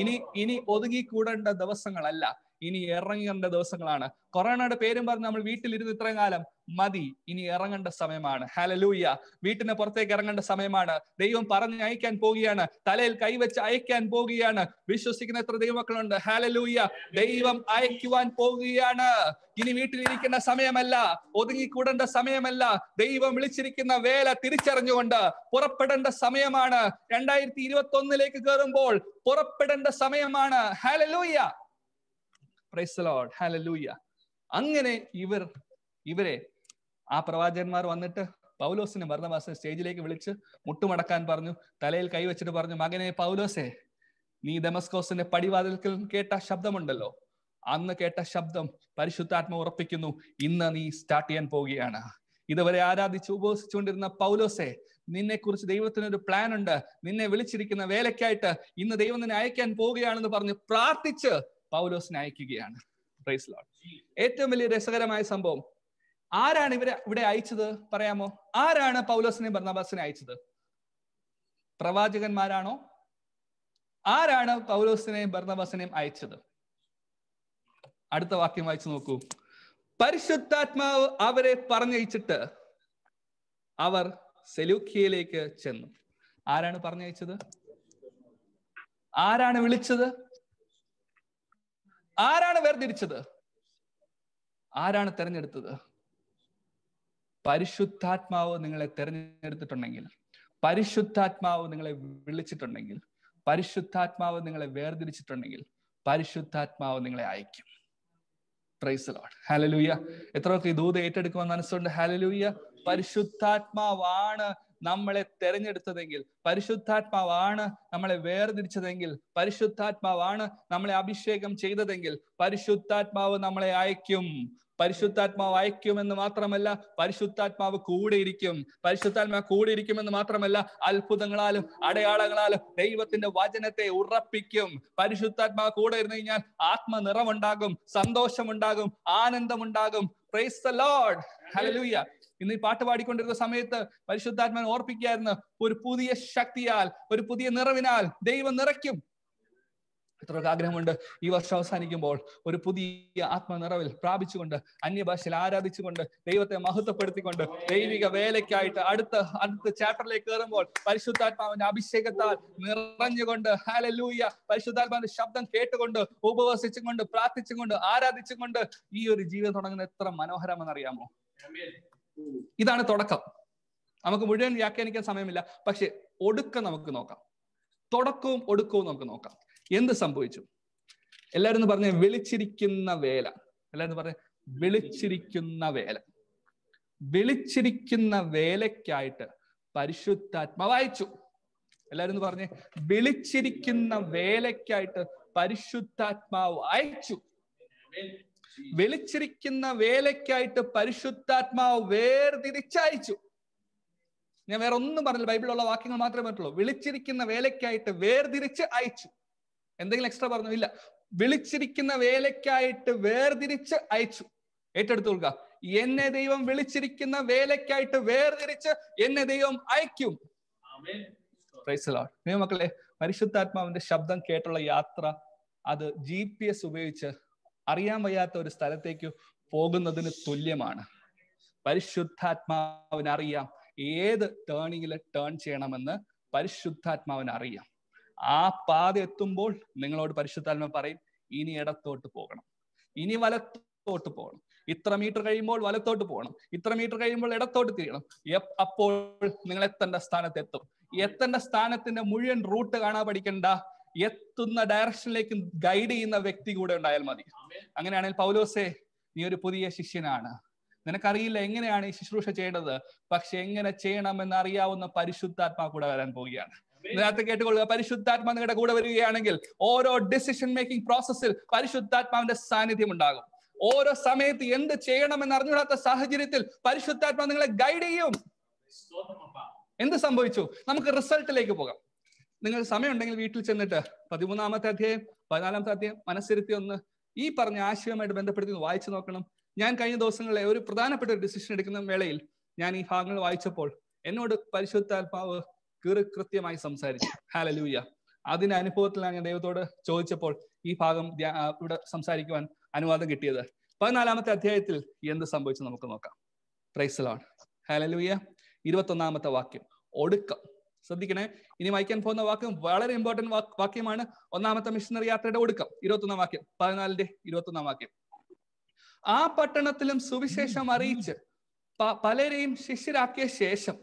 ഇനി ഇനി ഒതുങ്ങി കൂടേണ്ട ദിവസങ്ങളല്ല. ഇനി ഇറങ്ങേണ്ട ദിവസങ്ങളാണ്. കൊറോണയുടെ പേരും പറഞ്ഞ് നമ്മൾ വീട്ടിലിരുന്ന് ഇത്രയും കാലം മതി. ഇനി ഇറങ്ങേണ്ട സമയമാണ്. ഹലലൂയ വീട്ടിന് പുറത്തേക്ക് ഇറങ്ങേണ്ട സമയമാണ്. ദൈവം പറഞ്ഞ് അയക്കാൻ പോവുകയാണ്. തലയിൽ കൈവച്ച് അയക്കാൻ പോവുകയാണ്. വിശ്വസിക്കുന്ന എത്ര ദൈവമക്കളുണ്ട്. ഹാലലൂയ ദൈവം അയക്കുവാൻ പോവുകയാണ്. ഇനി വീട്ടിലിരിക്കുന്ന സമയമല്ല. ഒതുങ്ങിക്കൂടേണ്ട സമയമല്ല. ദൈവം വിളിച്ചിരിക്കുന്ന വേല തിരിച്ചറിഞ്ഞുകൊണ്ട് പുറപ്പെടേണ്ട സമയമാണ്. രണ്ടായിരത്തി ഇരുപത്തി ഒന്നിലേക്ക് കയറുമ്പോൾ പുറപ്പെടേണ്ട സമയമാണ്. ഹാലലൂയ പ്രൈസലോഡ് ഹാലലൂയ അങ്ങനെ ഇവർ ഇവരെ ആ പ്രവാചകന്മാർ വന്നിട്ട് പൗലോസിനെ ഭരണവാസ സ്റ്റേജിലേക്ക് വിളിച്ച് മുട്ടുമടക്കാൻ പറഞ്ഞു തലയിൽ കൈവച്ചിട്ട് പറഞ്ഞു മകനെ പൗലോസെ നീ ഡെമസ്കോസിന്റെ പടിവാതിൽക്കൽ കേട്ട ശബ്ദമുണ്ടല്ലോ. അന്ന് കേട്ട ശബ്ദം പരിശുദ്ധാത്മ ഉറപ്പിക്കുന്നു. ഇന്ന് നീ സ്റ്റാർട്ട് ചെയ്യാൻ പോവുകയാണ്. ഇതുവരെ ആരാധിച്ച് ഉപവസിച്ചുകൊണ്ടിരുന്ന പൗലോസെ നിന്നെ കുറിച്ച് ദൈവത്തിന് ഒരു പ്ലാൻ ഉണ്ട്. നിന്നെ വിളിച്ചിരിക്കുന്ന വേലയ്ക്കായിട്ട് ഇന്ന് ദൈവം നിന്നെ അയക്കാൻ പോവുകയാണെന്ന് പറഞ്ഞ് പ്രാർത്ഥിച്ച് പൗലോസിനെ അയക്കുകയാണ് ഏറ്റവും വലിയ രസകരമായ സംഭവം. ആരാണ് ഇവരെ ഇവിടെ അയച്ചത്? പറയാമോ? ആരാണ് പൗലോസിനെ ബർണബാസിനെ അയച്ചത്? പ്രവാചകന്മാരാണോ? ആരാണ് പൗലോസിനെയും ബർണബാസിനെയും അയച്ചത്? അടുത്ത വാക്യം വായിച്ചു നോക്കൂ. പരിശുദ്ധാത്മാവ് അവരെ പറഞ്ഞയച്ചിട്ട് അവർ സെലൂക്കിയയിലേക്ക് ചെന്നു. ആരാണ് പറഞ്ഞയച്ചത്? ആരാണ് വിളിച്ചത്? ആരാണ് വേർതിരിച്ചത്? ആരാണ് തെരഞ്ഞെടുത്തത്? പരിശുദ്ധാത്മാവ് നിങ്ങളെ തെരഞ്ഞെടുത്തിട്ടുണ്ടെങ്കിൽ പരിശുദ്ധാത്മാവ് നിങ്ങളെ വിളിച്ചിട്ടുണ്ടെങ്കിൽ പരിശുദ്ധാത്മാവ് നിങ്ങളെ വേർതിരിച്ചിട്ടുണ്ടെങ്കിൽ പരിശുദ്ധാത്മാവ് നിങ്ങളെ അയക്കും. പ്രൈസ് ലോഡ് ഹാലലൂയ എത്രയൊക്കെ ഈ ദൂത് ഏറ്റെടുക്കുമെന്ന് മനസ്സുണ്ട്? ഹാലലൂയ പരിശുദ്ധാത്മാവാണ് നമ്മളെ തെരഞ്ഞെടുത്തതെങ്കിൽ പരിശുദ്ധാത്മാവാണ് നമ്മളെ വേർതിരിച്ചതെങ്കിൽ പരിശുദ്ധാത്മാവാണ് നമ്മളെ അഭിഷേകം ചെയ്തതെങ്കിൽ പരിശുദ്ധാത്മാവ് നമ്മളെ അയക്കും പരിശുദ്ധാത്മാവ് അയക്കുമെന്ന് മാത്രമല്ല പരിശുദ്ധാത്മാവ് കൂടെ ഇരിക്കും പരിശുദ്ധാത്മാവ് കൂടെ ഇരിക്കുമെന്ന് മാത്രമല്ല അത്ഭുതങ്ങളാലും അടയാളങ്ങളാലും ദൈവത്തിന്റെ വചനത്തെ ഉറപ്പിക്കും. പരിശുദ്ധാത്മാവ് കൂടെ ഇരുന്ന് കഴിഞ്ഞാൽ ആത്മനിറമുണ്ടാകും സന്തോഷമുണ്ടാകും ആനന്ദമുണ്ടാകും. പ്രൈസ് ദ ലോർഡ് ഹല്ലേലൂയ ഇന്ന് ഈ പാട്ട് പാടിക്കൊണ്ടിരുന്ന സമയത്ത് പരിശുദ്ധാത്മാൻ ഓർപ്പിക്കായിരുന്നു ഒരു പുതിയ ശക്തിയാൽ ഒരു പുതിയ നിറവിനാൽ ദൈവം നിറയ്ക്കും. എത്ര ആഗ്രഹമുണ്ട്. ഈ വർഷം അവസാനിക്കുമ്പോൾ ഒരു പുതിയ ആത്മനിറവിൽ പ്രാപിച്ചുകൊണ്ട് അന്യഭാഷയിൽ ആരാധിച്ചുകൊണ്ട് ദൈവത്തെ മഹത്വപ്പെടുത്തിക്കൊണ്ട് ദൈവിക വേലയ്ക്കായിട്ട് അടുത്ത അടുത്ത ചാപ്റ്ററിലേക്ക് കയറുമ്പോൾ പരിശുദ്ധാത്മാവിന്റെ അഭിഷേകത്താൽ നിറഞ്ഞുകൊണ്ട് ഹാലലൂയ പരിശുദ്ധാത്മാവിന്റെ ശബ്ദം കേട്ടുകൊണ്ട് ഉപവസിച്ചുകൊണ്ട് പ്രാർത്ഥിച്ചുകൊണ്ട് ആരാധിച്ചുകൊണ്ട് ഈ ഒരു ജീവിതം തുടങ്ങുന്നത് എത്ര മനോഹരമെന്നറിയാമോ ഇതാണ് തുടക്കം. നമുക്ക് മുഴുവൻ വ്യാഖ്യാനിക്കാൻ സമയമില്ല. പക്ഷെ ഒടുക്കം നമുക്ക് നോക്കാം. തുടക്കവും ഒടുക്കവും നമുക്ക് നോക്കാം. എന്ത് സംഭവിച്ചു? എല്ലാവരും എന്ന് പറഞ്ഞ വിളിച്ചിരിക്കുന്ന വേല. എല്ലാവരും പറഞ്ഞ വിളിച്ചിരിക്കുന്ന വേല. വിളിച്ചിരിക്കുന്ന വേലയ്ക്കായിട്ട് പരിശുദ്ധാത്മാവ് അയച്ചു. എല്ലാവരും പറഞ്ഞേ വിളിച്ചിരിക്കുന്ന വേലയ്ക്കായിട്ട് പരിശുദ്ധാത്മാവ് അയച്ചു. വിളിച്ചിരിക്കുന്ന വേലയ്ക്കായിട്ട് പരിശുദ്ധാത്മാവ് വേർതിരിച്ചയച്ചു. ഞാൻ വേറെ ഒന്നും പറഞ്ഞില്ല. ബൈബിളിലുള്ള വാക്യങ്ങൾ മാത്രമേ പറ്റുള്ളൂ. വിളിച്ചിരിക്കുന്ന വേലയ്ക്കായിട്ട് വേർതിരിച്ച് അയച്ചു. എന്തെങ്കിലും എക്സ്ട്രാ പറഞ്ഞു? ഇല്ല. വിളിച്ചിരിക്കുന്ന വേലയ്ക്കായിട്ട് വേർതിരിച്ച് അയച്ചു. ഏറ്റെടുത്തു കൊടുക്കുക എന്നെ ദൈവം വിളിച്ചിരിക്കുന്ന വേലയ്ക്കായിട്ട് വേർതിരിച്ച് എന്നെ ദൈവം അയക്കും. മക്കളെ പരിശുദ്ധാത്മാവിന്റെ ശബ്ദം കേട്ടുള്ള യാത്ര അത് ജി പി എസ് ഉപയോഗിച്ച് അറിയാൻ വയ്യാത്ത ഒരു സ്ഥലത്തേക്ക് പോകുന്നതിന് തുല്യമാണ്. പരിശുദ്ധാത്മാവിന് അറിയാം ഏത് ടേണിങ്ങിൽ ടേൺ ചെയ്യണമെന്ന് പരിശുദ്ധാത്മാവിന് അറിയാം. ആ പാത എത്തുമ്പോൾ നിങ്ങളോട് പരിശുദ്ധാത്മ പറയും ഇനി ഇടത്തോട്ട് പോകണം. ഇനി വലത്തോട്ട് പോകണം. ഇത്ര മീറ്റർ കഴിയുമ്പോൾ വലത്തോട്ട് പോകണം. ഇത്ര മീറ്റർ കഴിയുമ്പോൾ ഇടത്തോട്ട് തിരിയണം. അപ്പോൾ നിങ്ങൾ എത്തേണ്ട സ്ഥാനത്ത് എത്തും. എത്തേണ്ട സ്ഥാനത്തിന്റെ മുഴുവൻ റൂട്ട് കാണാൻ പഠിക്കണ്ട. എത്തുന്ന ഡയറക്ഷനിലേക്ക് ഗൈഡ് ചെയ്യുന്ന വ്യക്തി കൂടെ ഉണ്ടായാൽ മതി. അങ്ങനെയാണെങ്കിൽ പൗലോസേ നീ ഒരു പുതിയ ശിഷ്യനാണ്. നിനക്കറിയില്ല എങ്ങനെയാണ് ഈ ശുശ്രൂഷ ചെയ്യേണ്ടത്? പക്ഷെ എങ്ങനെ ചെയ്യണമെന്ന് അറിയാവുന്ന പരിശുദ്ധാത്മാ കൂടെ വരാൻ പോവുകയാണ്. ഇതിനകത്ത് കേട്ടുകൊള്ളുക പരിശുദ്ധാത്മാ നിങ്ങളുടെ കൂടെ വരികയാണെങ്കിൽ ഓരോ ഡിസിഷൻ മേക്കിംഗ് പ്രോസസ്സിൽ പരിശുദ്ധാത്മാവിന്റെ സാന്നിധ്യം ഉണ്ടാകും. ഓരോ സമയത്ത് എന്ത് ചെയ്യണമെന്ന് അറിഞ്ഞുകൂടാത്ത സാഹചര്യത്തിൽ പരിശുദ്ധാത്മാ നിങ്ങളെ ഗൈഡ് ചെയ്യും. എന്ത് സംഭവിച്ചു? നമുക്ക് റിസൾട്ടിലേക്ക് പോകാം. നിങ്ങൾ സമയമുണ്ടെങ്കിൽ വീട്ടിൽ ചെന്നിട്ട് പതിമൂന്നാമത്തെ അധ്യായം പതിനാലാമത്തെ അധ്യായം മനസ്സിരുത്തി ഒന്ന് ഈ പറഞ്ഞ ആശയവുമായിട്ട് ബന്ധപ്പെടുത്തി വായിച്ചു നോക്കണം. ഞാൻ കഴിഞ്ഞ ദിവസങ്ങളിലെ ഒരു പ്രധാനപ്പെട്ട ഒരു ഡിസിഷൻ എടുക്കുന്ന വേളയിൽ ഞാൻ ഈ ഭാഗങ്ങൾ വായിച്ചപ്പോൾ എന്നോട് പരിശുദ്ധാത്മാവ് കീറി കൃത്യമായി സംസാരിച്ചു. ഹാലലൂയ അതിന്റെ അനുഭവത്തിലാണ് ഞാൻ ദൈവത്തോട് ചോദിച്ചപ്പോൾ ഈ ഭാഗം ഇവിടെ സംസാരിക്കുവാൻ അനുവാദം കിട്ടിയത്. പതിനാലാമത്തെ അധ്യായത്തിൽ എന്ത് സംഭവിച്ചു നമുക്ക് നോക്കാം. പ്രൈസലോൺ ഹാലലൂയ ഇരുപത്തൊന്നാമത്തെ വാക്യം. ഒടുക്കം. ശ്രദ്ധിക്കണേ. ഇനി വായിക്കാൻ പോകുന്ന വാക്ക് വളരെ ഇമ്പോർട്ടന്റ് വാക്യമാണ്. ഒന്നാമത്തെ മിഷണറി യാത്രയുടെ ഒടുക്കം. ഇരുപത്തൊന്നാം വാക്യം. പതിനാലിന്റെ ഇരുപത്തൊന്നാം വാക്യം. ആ പട്ടണത്തിലും സുവിശേഷം അറിയിച്ച് പലരെയും ശിഷ്യരാക്കിയ ശേഷം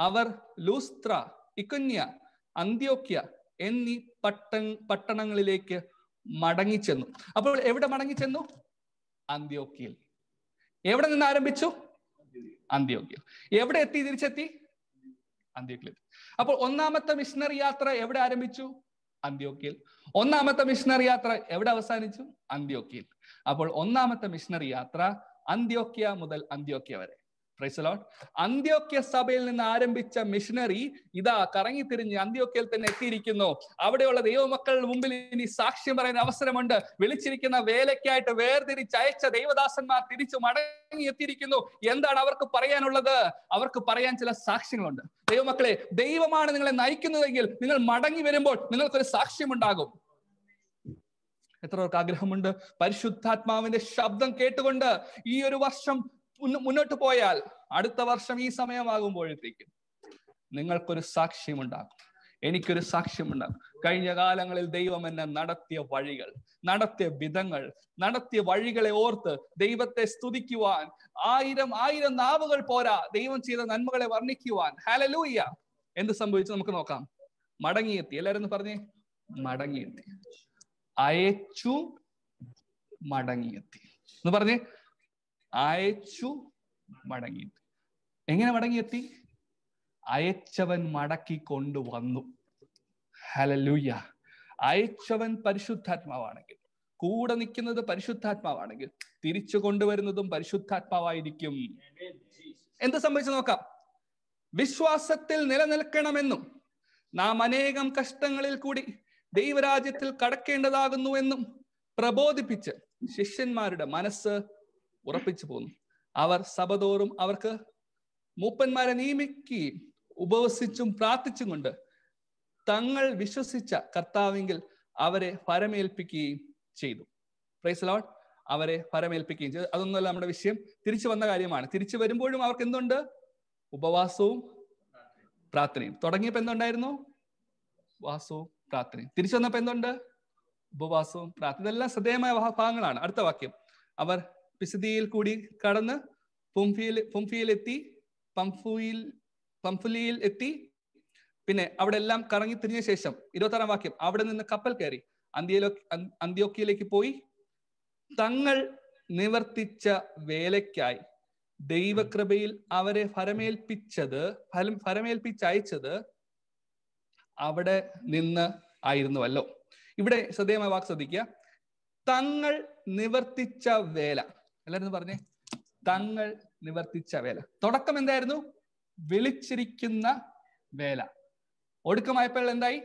അവർ ലൂസ്ത്ര ഇക്കുന്യ അന്ത്യോക്യ എന്നീ പട്ട പട്ടണങ്ങളിലേക്ക് മടങ്ങിച്ചെന്നു. അപ്പോൾ എവിടെ മടങ്ങിച്ചെന്നു? അന്ത്യോക്യയിൽ. എവിടെ നിന്ന് ആരംഭിച്ചു? അന്ത്യോക്യ എവിടെ എത്തി തിരിച്ചെത്തി? അന്ത്യോക്യയിൽ. അപ്പോൾ ഒന്നാമത്തെ മിഷണറി യാത്ര എവിടെ ആരംഭിച്ചു? അന്ത്യോക്യയിൽ. ഒന്നാമത്തെ മിഷണറി യാത്ര എവിടെ അവസാനിച്ചു? അന്ത്യോക്യയിൽ. അപ്പോൾ ഒന്നാമത്തെ മിഷണറി യാത്ര അന്ത്യോക്യ മുതൽ അന്ത്യോക്യ വരെ. അന്ത്യോക്യ സഭയിൽ നിന്ന് ആരംഭിച്ച മിഷനറി ഇതാ കറങ്ങി തിരിഞ്ഞ് അന്ത്യോക്യയിൽ തന്നെ എത്തിയിരിക്കുന്നു. അവിടെയുള്ള ദൈവമക്കളുടെ മുമ്പിൽ ഇനി സാക്ഷ്യം പറയാൻ അവസരമുണ്ട്. വിളിച്ചിരിക്കുന്ന വേലയ്ക്കായിട്ട് വേർതിരിച്ച് അയച്ച ദൈവദാസന്മാർ തിരിച്ചു മടങ്ങി എത്തിയിരിക്കുന്നു. എന്താണ് അവർക്ക് പറയാനുള്ളത്? അവർക്ക് പറയാൻ ചില സാക്ഷ്യങ്ങളുണ്ട്. ദൈവമക്കളെ ദൈവമാണ് നിങ്ങളെ നയിക്കുന്നതെങ്കിൽ നിങ്ങൾ മടങ്ങി വരുമ്പോൾ നിങ്ങൾക്കൊരു സാക്ഷ്യമുണ്ടാകും. എത്ര പേർക്ക് ആഗ്രഹമുണ്ട്? പരിശുദ്ധാത്മാവിന്റെ ശബ്ദം കേട്ടുകൊണ്ട് ഈ ഒരു വർഷം മുന്നോട്ട് പോയാൽ അടുത്ത വർഷം ഈ സമയമാകുമ്പോഴത്തേക്കും നിങ്ങൾക്കൊരു സാക്ഷ്യമുണ്ടാകും. എനിക്കൊരു സാക്ഷ്യമുണ്ടാകും. കഴിഞ്ഞ കാലങ്ങളിൽ ദൈവം എന്നെ നടത്തിയ വഴികൾ നടത്തിയ വിധങ്ങൾ നടത്തിയ വഴികളെ ഓർത്ത് ദൈവത്തെ സ്തുതിക്കുവാൻ ആയിരം ആയിരം നാവുകൾ പോരാ ദൈവം ചെയ്ത നന്മകളെ വർണിക്കുവാൻ. ഹാലലൂയ്യ എന്ത് സംഭവിച്ചു നമുക്ക് നോക്കാം. മടങ്ങിയെത്തി. എല്ലാരും പറഞ്ഞേ. മടങ്ങിയെത്തി. അയച്ചു മടങ്ങിയെത്തി. എന്ന് പറഞ്ഞേ. അയച്ചു മടങ്ങിയെത്തി. എങ്ങനെ മടങ്ങിയെത്തി? അയച്ചവൻ മടക്കി കൊണ്ടുവന്നു. ഹലലൂയ അയച്ചവൻ പരിശുദ്ധാത്മാവാണെങ്കിൽ കൂടെ നിൽക്കുന്നത് പരിശുദ്ധാത്മാവാണെങ്കിൽ തിരിച്ചു കൊണ്ടുവരുന്നതും പരിശുദ്ധാത്മാവായിരിക്കും. എന്ത് സംഭവിച്ചു നോക്കാം? വിശ്വാസത്തിൽ നിലനിൽക്കണമെന്നും നാം അനേകം കഷ്ടങ്ങളിൽ കൂടി ദൈവരാജ്യത്തിൽ കടക്കേണ്ടതാകുന്നുവെന്നും പ്രബോധിപ്പിച്ച് ശിഷ്യന്മാരുടെ മനസ്സ് ഉറപ്പിച്ചു പോന്നു. അവർ സഭതോറും അവർക്ക് മൂപ്പന്മാരെ നിയമിക്കുകയും ഉപവസിച്ചും പ്രാർത്ഥിച്ചും കൊണ്ട് തങ്ങൾ വിശ്വസിച്ച കർത്താവെങ്കിൽ അവരെ ഫരമേൽപ്പിക്കുകയും ചെയ്തു. പ്രൈസ് ലോഡ് അവരെ ഫരമേൽപ്പിക്കുകയും ചെയ്തു. അതൊന്നുമല്ല നമ്മുടെ വിഷയം. തിരിച്ചു വന്ന കാര്യമാണ്. തിരിച്ചു വരുമ്പോഴും അവർക്ക് എന്തുണ്ട്? ഉപവാസവും പ്രാർത്ഥനയും. തുടങ്ങിയപ്പോ എന്തുണ്ടായിരുന്നു? ഉപവാസവും പ്രാർത്ഥനയും. തിരിച്ചു വന്നപ്പോ എന്തുണ്ട്? ഉപവാസവും പ്രാർത്ഥന ഇതെല്ലാം ശ്രദ്ധേയമായ ഭാഗങ്ങളാണ്. അടുത്ത വാക്യം. അവർ പിസിദിയിൽ കൂടി കടന്ന് പുംഫിയിൽ പുംഫിയിൽ എത്തി പംഫുയിൽ പംഫുലിയിൽ എത്തി. പിന്നെ അവിടെ എല്ലാം കറങ്ങി തിരിഞ്ഞ ശേഷം ഇരുപത്താറാം വാക്യം അവിടെ നിന്ന് കപ്പൽ കയറി അന്ത്യയിലോ അന്ത്യോക്കിയയിലേക്ക് പോയി. തങ്ങൾ നിവർത്തിച്ച വേലയ്ക്കായി ദൈവകൃപയിൽ അവരെ ഫരമേൽപ്പിച്ചത് ഫലം ഫരമേൽപ്പിച്ചയച്ചത് അവിടെ നിന്ന് ആയിരുന്നുവല്ലോ. ഇവിടെ ശ്രദ്ധേയമായ വാക്ക് ശ്രദ്ധിക്കുക. തങ്ങൾ നിവർത്തിച്ച വേല. എല്ലാരും പറഞ്ഞേ. തങ്ങൾ നിവർത്തിച്ച വേല. തുടക്കം എന്തായിരുന്നു? വിളിച്ചിരിക്കുന്ന വേല. ഒടുക്കമായപ്പോൾ എന്തായി?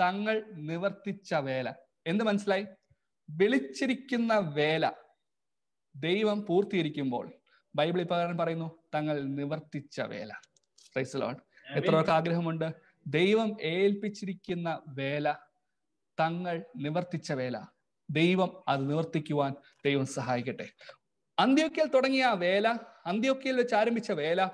തങ്ങൾ നിവർത്തിച്ച വേല. എന്ത് മനസ്സിലായി? വിളിച്ചിരിക്കുന്ന വേല ദൈവം പൂർത്തീകരിക്കുമ്പോൾ. ബൈബിൾ ഇപ്രകാരം പറയുന്നു? തങ്ങൾ നിവർത്തിച്ച വേല. ക്രൈസ്തലോൺ. എത്ര പേർക്ക് ആഗ്രഹമുണ്ട്? ദൈവം ഏൽപ്പിച്ചിരിക്കുന്ന വേല തങ്ങൾ നിവർത്തിച്ച വേല. ദൈവം അത് നിവർത്തിക്കുവാൻ ദൈവം സഹായിക്കട്ടെ. അന്ത്യോക്യയിൽ തുടങ്ങിയ വേല അന്ത്യോക്കിയൽ വെച്ച് ആരംഭിച്ച വേല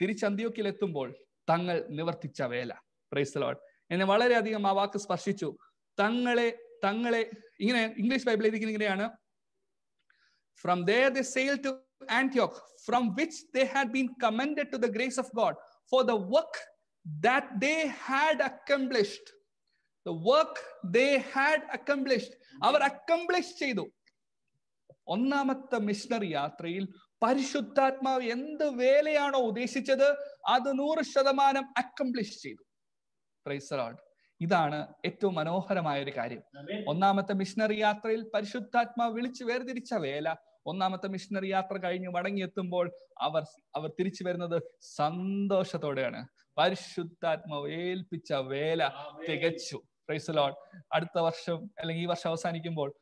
തിരിച്ച് അന്ത്യോക്കിയൽ എത്തുമ്പോൾ തങ്ങൾ നിവർത്തിച്ച വേല. പ്രൈസ് ലോഡ് എന്നെ വളരെയധികം ആ വാക്ക് സ്പർശിച്ചു. തങ്ങളെ തങ്ങളെ ഇങ്ങനെ ഇംഗ്ലീഷ് ബൈബിൾ എഴുതിക്കുന്ന ഇങ്ങനെയാണ്. From they the sail to Antioch, from which they had been commended to the grace of God for the work that they had accomplished the work they had accomplished our accomplish ചെയ്തു. ഒന്നാമത്തെ missionary യാത്രയിൽ പരിശുദ്ധാത്മാവ് എന്ത് വേലയാണോ ഉദ്ദേശിച്ചത് അത് നൂറ് ശതമാനം accomplish ചെയ്തു. ഇതാണ് ഏറ്റവും മനോഹരമായ ഒരു കാര്യം ഒന്നാമത്തെ മിഷണറി യാത്രയിൽ പരിശുദ്ധാത്മാവ് വിളിച്ചു വേർതിരിച്ച വേല ഒന്നാമത്തെ മിഷണറി യാത്ര കഴിഞ്ഞ് മടങ്ങിയെത്തുമ്പോൾ അവർ അവർ തിരിച്ചു വരുന്നത് സന്തോഷത്തോടെയാണ്. പരിശുദ്ധാത്മാവ് ഏൽപ്പിച്ച വേല തികച്ചു. അടുത്ത വർഷം അല്ലെങ്കിൽ ഈ വർഷം അവസാനിക്കുമ്പോൾ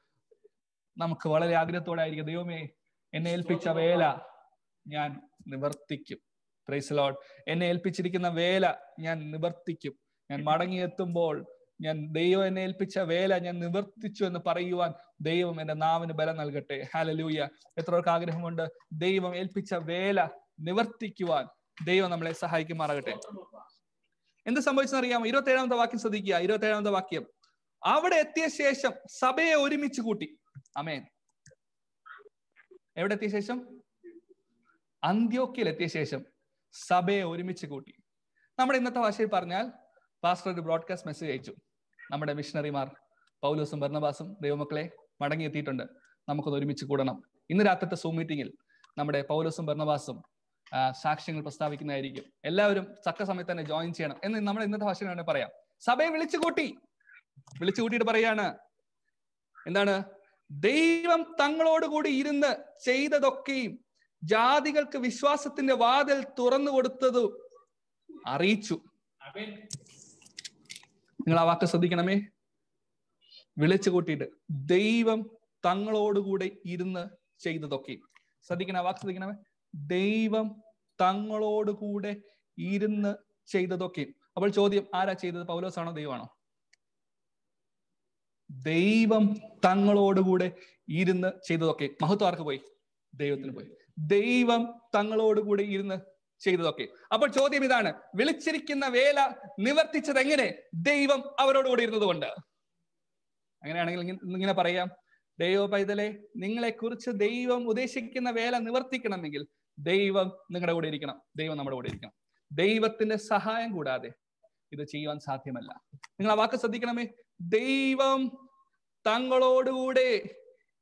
നമുക്ക് വളരെ ആഗ്രഹത്തോടെ ആയിരിക്കും ദൈവമേ എന്നെ ഏൽപ്പിച്ച വേല ഞാൻ നിവർത്തിക്കും. പ്രൈസ് ലോഡ് എന്നെ ഏൽപ്പിച്ചിരിക്കുന്ന വേല ഞാൻ നിവർത്തിക്കും. ഞാൻ മടങ്ങിയെത്തുമ്പോൾ ഞാൻ ദൈവം എന്നെ ഏൽപ്പിച്ച വേല ഞാൻ നിവർത്തിച്ചു എന്ന് പറയുവാൻ ദൈവം എന്റെ നാവിന് ബലം നൽകട്ടെ. ഹാലലൂയ എത്ര പേർക്ക് ആഗ്രഹമുണ്ട്? ദൈവം ഏൽപ്പിച്ച വേല നിവർത്തിക്കുവാൻ ദൈവം നമ്മളെ സഹായിക്കുമാറാകട്ടെ. എന്ത് സംഭവിച്ചെന്നറിയാമോ ഇരുപത്തി ഏഴാമത്തെ വാക്യം ശ്രദ്ധിക്കുക. ഇരുപത്തി ഏഴാമത്തെ വാക്യം. അവിടെ എത്തിയ ശേഷം സഭയെ ഒരുമിച്ച് കൂട്ടി. അമേൻ എവിടെ എത്തിയ ശേഷം? അന്ത്യോക്കിയിൽ എത്തിയ ശേഷം സഭയെ ഒരുമിച്ച് കൂട്ടി. നമ്മുടെ ഇന്നത്തെ ഭാഷയിൽ പറഞ്ഞാൽ പാസ്റ്റർ ഒരു ബ്രോഡ്കാസ്റ്റ് മെസ്സേജ് അയച്ചു. നമ്മുടെ മിഷണറിമാർ പൗലോസും ഭരണവാസും ദൈവമക്കളെ മടങ്ങി എത്തിയിട്ടുണ്ട് നമുക്കൊന്ന് ഒരുമിച്ച് കൂടണം. ഇന്ന് രാത്രിത്തെ സൂം മീറ്റിംഗിൽ നമ്മുടെ പൗലോസും ഭരണവാസും സാക്ഷ്യങ്ങൾ പ്രസ്താവിക്കുന്നതായിരിക്കും. എല്ലാവരും ചക്ക സമയത്ത് തന്നെ ജോയിൻ ചെയ്യണം. എന്ന് നമ്മുടെ ഇന്നത്തെ ഭാഷയിൽ പറയാം. സഭയെ വിളിച്ചു കൂട്ടി. വിളിച്ചു കൂട്ടിയിട്ട് പറയാണ്. എന്താണ്? ദൈവം തങ്ങളോടുകൂടി ഇരുന്ന് ചെയ്തതൊക്കെയും ജാതികൾക്ക് വിശ്വാസത്തിന്റെ വാതിൽ തുറന്നു കൊടുത്തത് അറിയിച്ചു. നിങ്ങൾ ആ വാക്ക് ശ്രദ്ധിക്കണമേ? വിളിച്ചു കൂട്ടിയിട്ട് ദൈവം തങ്ങളോടുകൂടെ ഇരുന്ന് ചെയ്തതൊക്കെയും. ശ്രദ്ധിക്കണം വാക്ക് ശ്രദ്ധിക്കണമേ? ദൈവം തങ്ങളോടുകൂടെ ഇരുന്ന് ചെയ്തതൊക്കെയും. അപ്പോൾ ചോദ്യം ആരാ ചെയ്തത്? പൗലോസാണോ ദൈവമാണോ? ദൈവം തങ്ങളോടുകൂടെ ഇരുന്ന് ചെയ്തതൊക്കെ. മഹത്വം ആർക്ക് പോയി? ദൈവത്തിന് പോയി. ദൈവം തങ്ങളോടുകൂടെ ഇരുന്ന് ചെയ്തതൊക്കെ. അപ്പോൾ ചോദ്യം ഇതാണ്. വിളിച്ചിരിക്കുന്ന വേല നിവർത്തിച്ചത് എങ്ങനെ? ദൈവം അവരോടുകൂടി ഇരുന്നത് കൊണ്ട് അങ്ങനെയാണെങ്കിൽ ഇങ്ങ- ഇങ്ങനെ പറയാം. ദൈവ പൈതലെ നിങ്ങളെ കുറിച്ച് ദൈവം ഉദ്ദേശിക്കുന്ന വേല നിവർത്തിക്കണമെങ്കിൽ ദൈവം നിങ്ങളുടെ കൂടെ ഇരിക്കണം. ദൈവം നമ്മുടെ കൂടെ ഇരിക്കണം. ദൈവത്തിന്റെ സഹായം കൂടാതെ ഇത് ചെയ്യുവാൻ സാധ്യമല്ല. നിങ്ങൾ ആ വാക്ക് ശ്രദ്ധിക്കണമേ. ദൈവം തങ്ങളോടുകൂടെ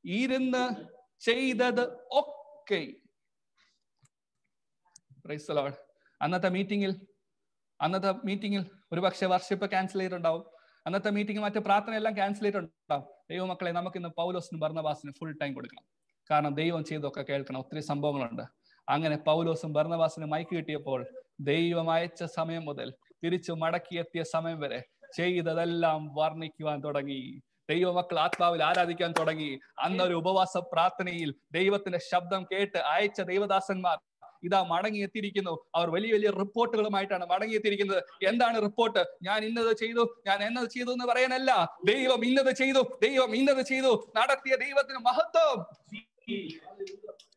ഇരുന്ന് ചെയ്തത് ഒക്കെ. അന്നത്തെ മീറ്റിംഗിൽ അന്നത്തെ മീറ്റിംഗിൽ ഒരു പക്ഷെ വർഷിപ്പ് ക്യാൻസൽ ചെയ്തിട്ടുണ്ടാവും. അന്നത്തെ മീറ്റിംഗ് മറ്റു പ്രാർത്ഥന എല്ലാം ക്യാൻസൽ ചെയ്തിട്ടുണ്ടാവും. ദൈവമക്കളെ നമുക്ക് ഇന്ന് പൗലോസിനും ഭർണവാസിനും ഫുൾ ടൈം കൊടുക്കണം. കാരണം ദൈവം ചെയ്തൊക്കെ കേൾക്കണം. ഒത്തിരി സംഭവങ്ങളുണ്ട്. അങ്ങനെ പൗലോസും ഭർണവാസിനും മൈക്ക് കിട്ടിയപ്പോൾ ദൈവം അയച്ച സമയം മുതൽ തിരിച്ചു മടക്കിയെത്തിയ സമയം വരെ ചെയ്തതെല്ലാം വർണിക്കുവാൻ തുടങ്ങി. ദൈവമക്കൾ ആത്മാവിൽ ആരാധിക്കാൻ തുടങ്ങി. അന്നൊരു ഉപവാസ പ്രാർത്ഥനയിൽ ദൈവത്തിന്റെ ശബ്ദം കേട്ട് അയച്ച ദൈവദാസന്മാർ ഇതാ മടങ്ങിയെത്തിയിരിക്കുന്നു. അവർ വലിയ വലിയ റിപ്പോർട്ടുകളുമായിട്ടാണ് മടങ്ങിയെത്തിയിരിക്കുന്നത്. എന്താണ് റിപ്പോർട്ട്? ഞാൻ ഇന്നത് ചെയ്തു ഞാൻ എന്നത് ചെയ്തു എന്ന് പറയാനല്ല ദൈവം ഇന്നത് ചെയ്തു ദൈവം ഇന്നത് ചെയ്തു. നടത്തിയ ദൈവത്തിന് മഹത്വം.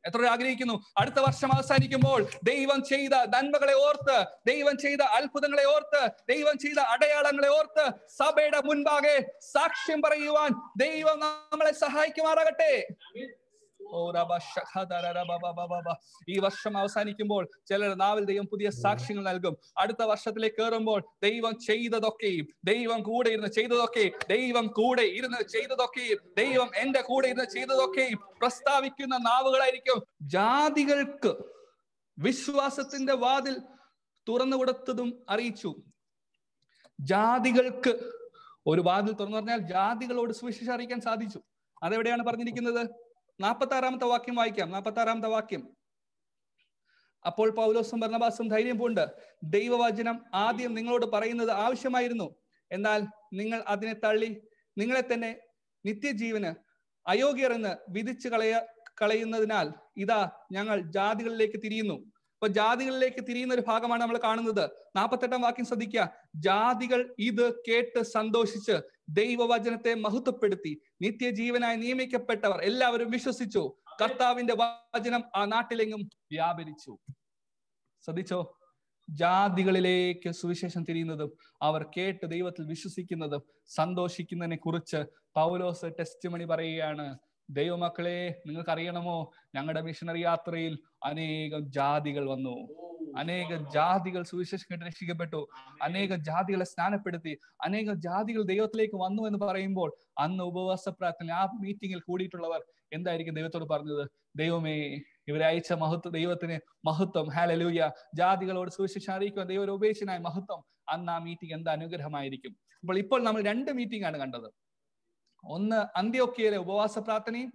എത്ര പേർ ആഗ്രഹിക്കുന്നു. അടുത്ത വർഷം അവസാനിക്കുമ്പോൾ ദൈവം ചെയ്ത നന്മകളെ ഓർത്ത് ദൈവം ചെയ്ത അത്ഭുതങ്ങളെ ഓർത്ത് ദൈവം ചെയ്ത അടയാളങ്ങളെ ഓർത്ത് സഭയുടെ മുൻപാകെ സാക്ഷ്യം പറയുവാൻ ദൈവം നമ്മളെ സഹായിക്കുമാറാകട്ടെ. ഈ വർഷം അവസാനിക്കുമ്പോൾ ചിലർ നാവിൽ ദൈവം പുതിയ സാക്ഷ്യങ്ങൾ നൽകും. അടുത്ത വർഷത്തിലേക്ക് കയറുമ്പോൾ ദൈവം ചെയ്തതൊക്കെയും ദൈവം കൂടെ ഇരുന്ന് ചെയ്തതൊക്കെയും ദൈവം കൂടെ ഇരുന്ന് ചെയ്തതൊക്കെയും ദൈവം എന്റെ കൂടെ ഇരുന്ന് ചെയ്തതൊക്കെയും പ്രസ്താവിക്കുന്ന നാവുകളായിരിക്കും. ജാതികൾക്ക് വിശ്വാസത്തിന്റെ വാതിൽ തുറന്നു കൊടുത്തതും അറിയിച്ചു. ജാതികൾക്ക് ഒരു വാതിൽ തുറന്നു പറഞ്ഞാൽ ജാതികളോട് സുവിശേഷം അറിയിക്കാൻ സാധിച്ചു. അതെവിടെയാണ് പറഞ്ഞിരിക്കുന്നത്? നാൽപ്പത്തി ആറാമത്തെ വാക്യം വായിക്കാം. നാൽപ്പത്തി ആറാമത്തെ വാക്യം. അപ്പോൾ പൗലോസും ഭരണവാസും ധൈര്യം പോണ്ട്. ദൈവവചനം ആദ്യം നിങ്ങളോട് പറയുന്നത് ആവശ്യമായിരുന്നു. എന്നാൽ നിങ്ങൾ അതിനെ തള്ളി നിങ്ങളെ തന്നെ നിത്യജീവന് അയോഗ്യർ എന്ന് വിധിച്ചു കളയ കളയുന്നതിനാൽ ഇതാ ഞങ്ങൾ ജാതികളിലേക്ക് തിരിയുന്നു. അപ്പൊ ജാതികളിലേക്ക് തിരിയുന്ന ഒരു ഭാഗമാണ് നമ്മൾ കാണുന്നത്. നാൽപ്പത്തെട്ടാം വാക്യം ശ്രദ്ധിക്കുക. ജാതികൾ ഇത് കേട്ട് സന്തോഷിച്ച് ദൈവവചനത്തെ മഹത്വപ്പെടുത്തി നിത്യജീവനായി നിയമിക്കപ്പെട്ടവർ എല്ലാവരും വിശ്വസിച്ചു. കർത്താവിന്റെ വചനം ആ നാട്ടിലെങ്ങും വ്യാപരിച്ചു. ശ്രദ്ധിച്ചോ? ജാതികളിലേക്ക് സുവിശേഷം തിരിയുന്നതും അവർ കേട്ട് ദൈവത്തിൽ വിശ്വസിക്കുന്നതും സന്തോഷിക്കുന്നതിനെ കുറിച്ച് പൗലോസ് ടെസ്റ്റ് മണി പറയുകയാണ്. ദൈവമക്കളെ നിങ്ങൾക്ക് അറിയണമോ ഞങ്ങളുടെ മിഷണറി യാത്രയിൽ അനേകം ജാതികൾ വന്നു. അനേകം ജാതികൾ സുവിശേഷം രക്ഷിക്കപ്പെട്ടു. അനേക ജാതികളെ സ്നാനപ്പെടുത്തി. അനേക ജാതികൾ ദൈവത്തിലേക്ക് വന്നു എന്ന് പറയുമ്പോൾ അന്ന് ഉപവാസ പ്രാർത്ഥന ആ മീറ്റിംഗിൽ കൂടിയിട്ടുള്ളവർ എന്തായിരിക്കും ദൈവത്തോട് പറഞ്ഞത്? ദൈവമേ ഇവരെ അയച്ച മഹത്വ ദൈവത്തിന് മഹത്വം. ഹാലലൂയ ജാതികളോട് സുവിശേഷം അറിയിക്കുവാൻ ദൈവം ഉപേക്ഷനായ മഹത്വം. അന്ന് ആ മീറ്റിംഗ് എന്ത് അനുഗ്രഹമായിരിക്കും. അപ്പോൾ ഇപ്പോൾ നമ്മൾ രണ്ട് മീറ്റിംഗ് ആണ് കണ്ടത്. ഒന്ന് അന്ത്യോക്കിയയിലെ ഉപവാസ പ്രാർത്ഥനയും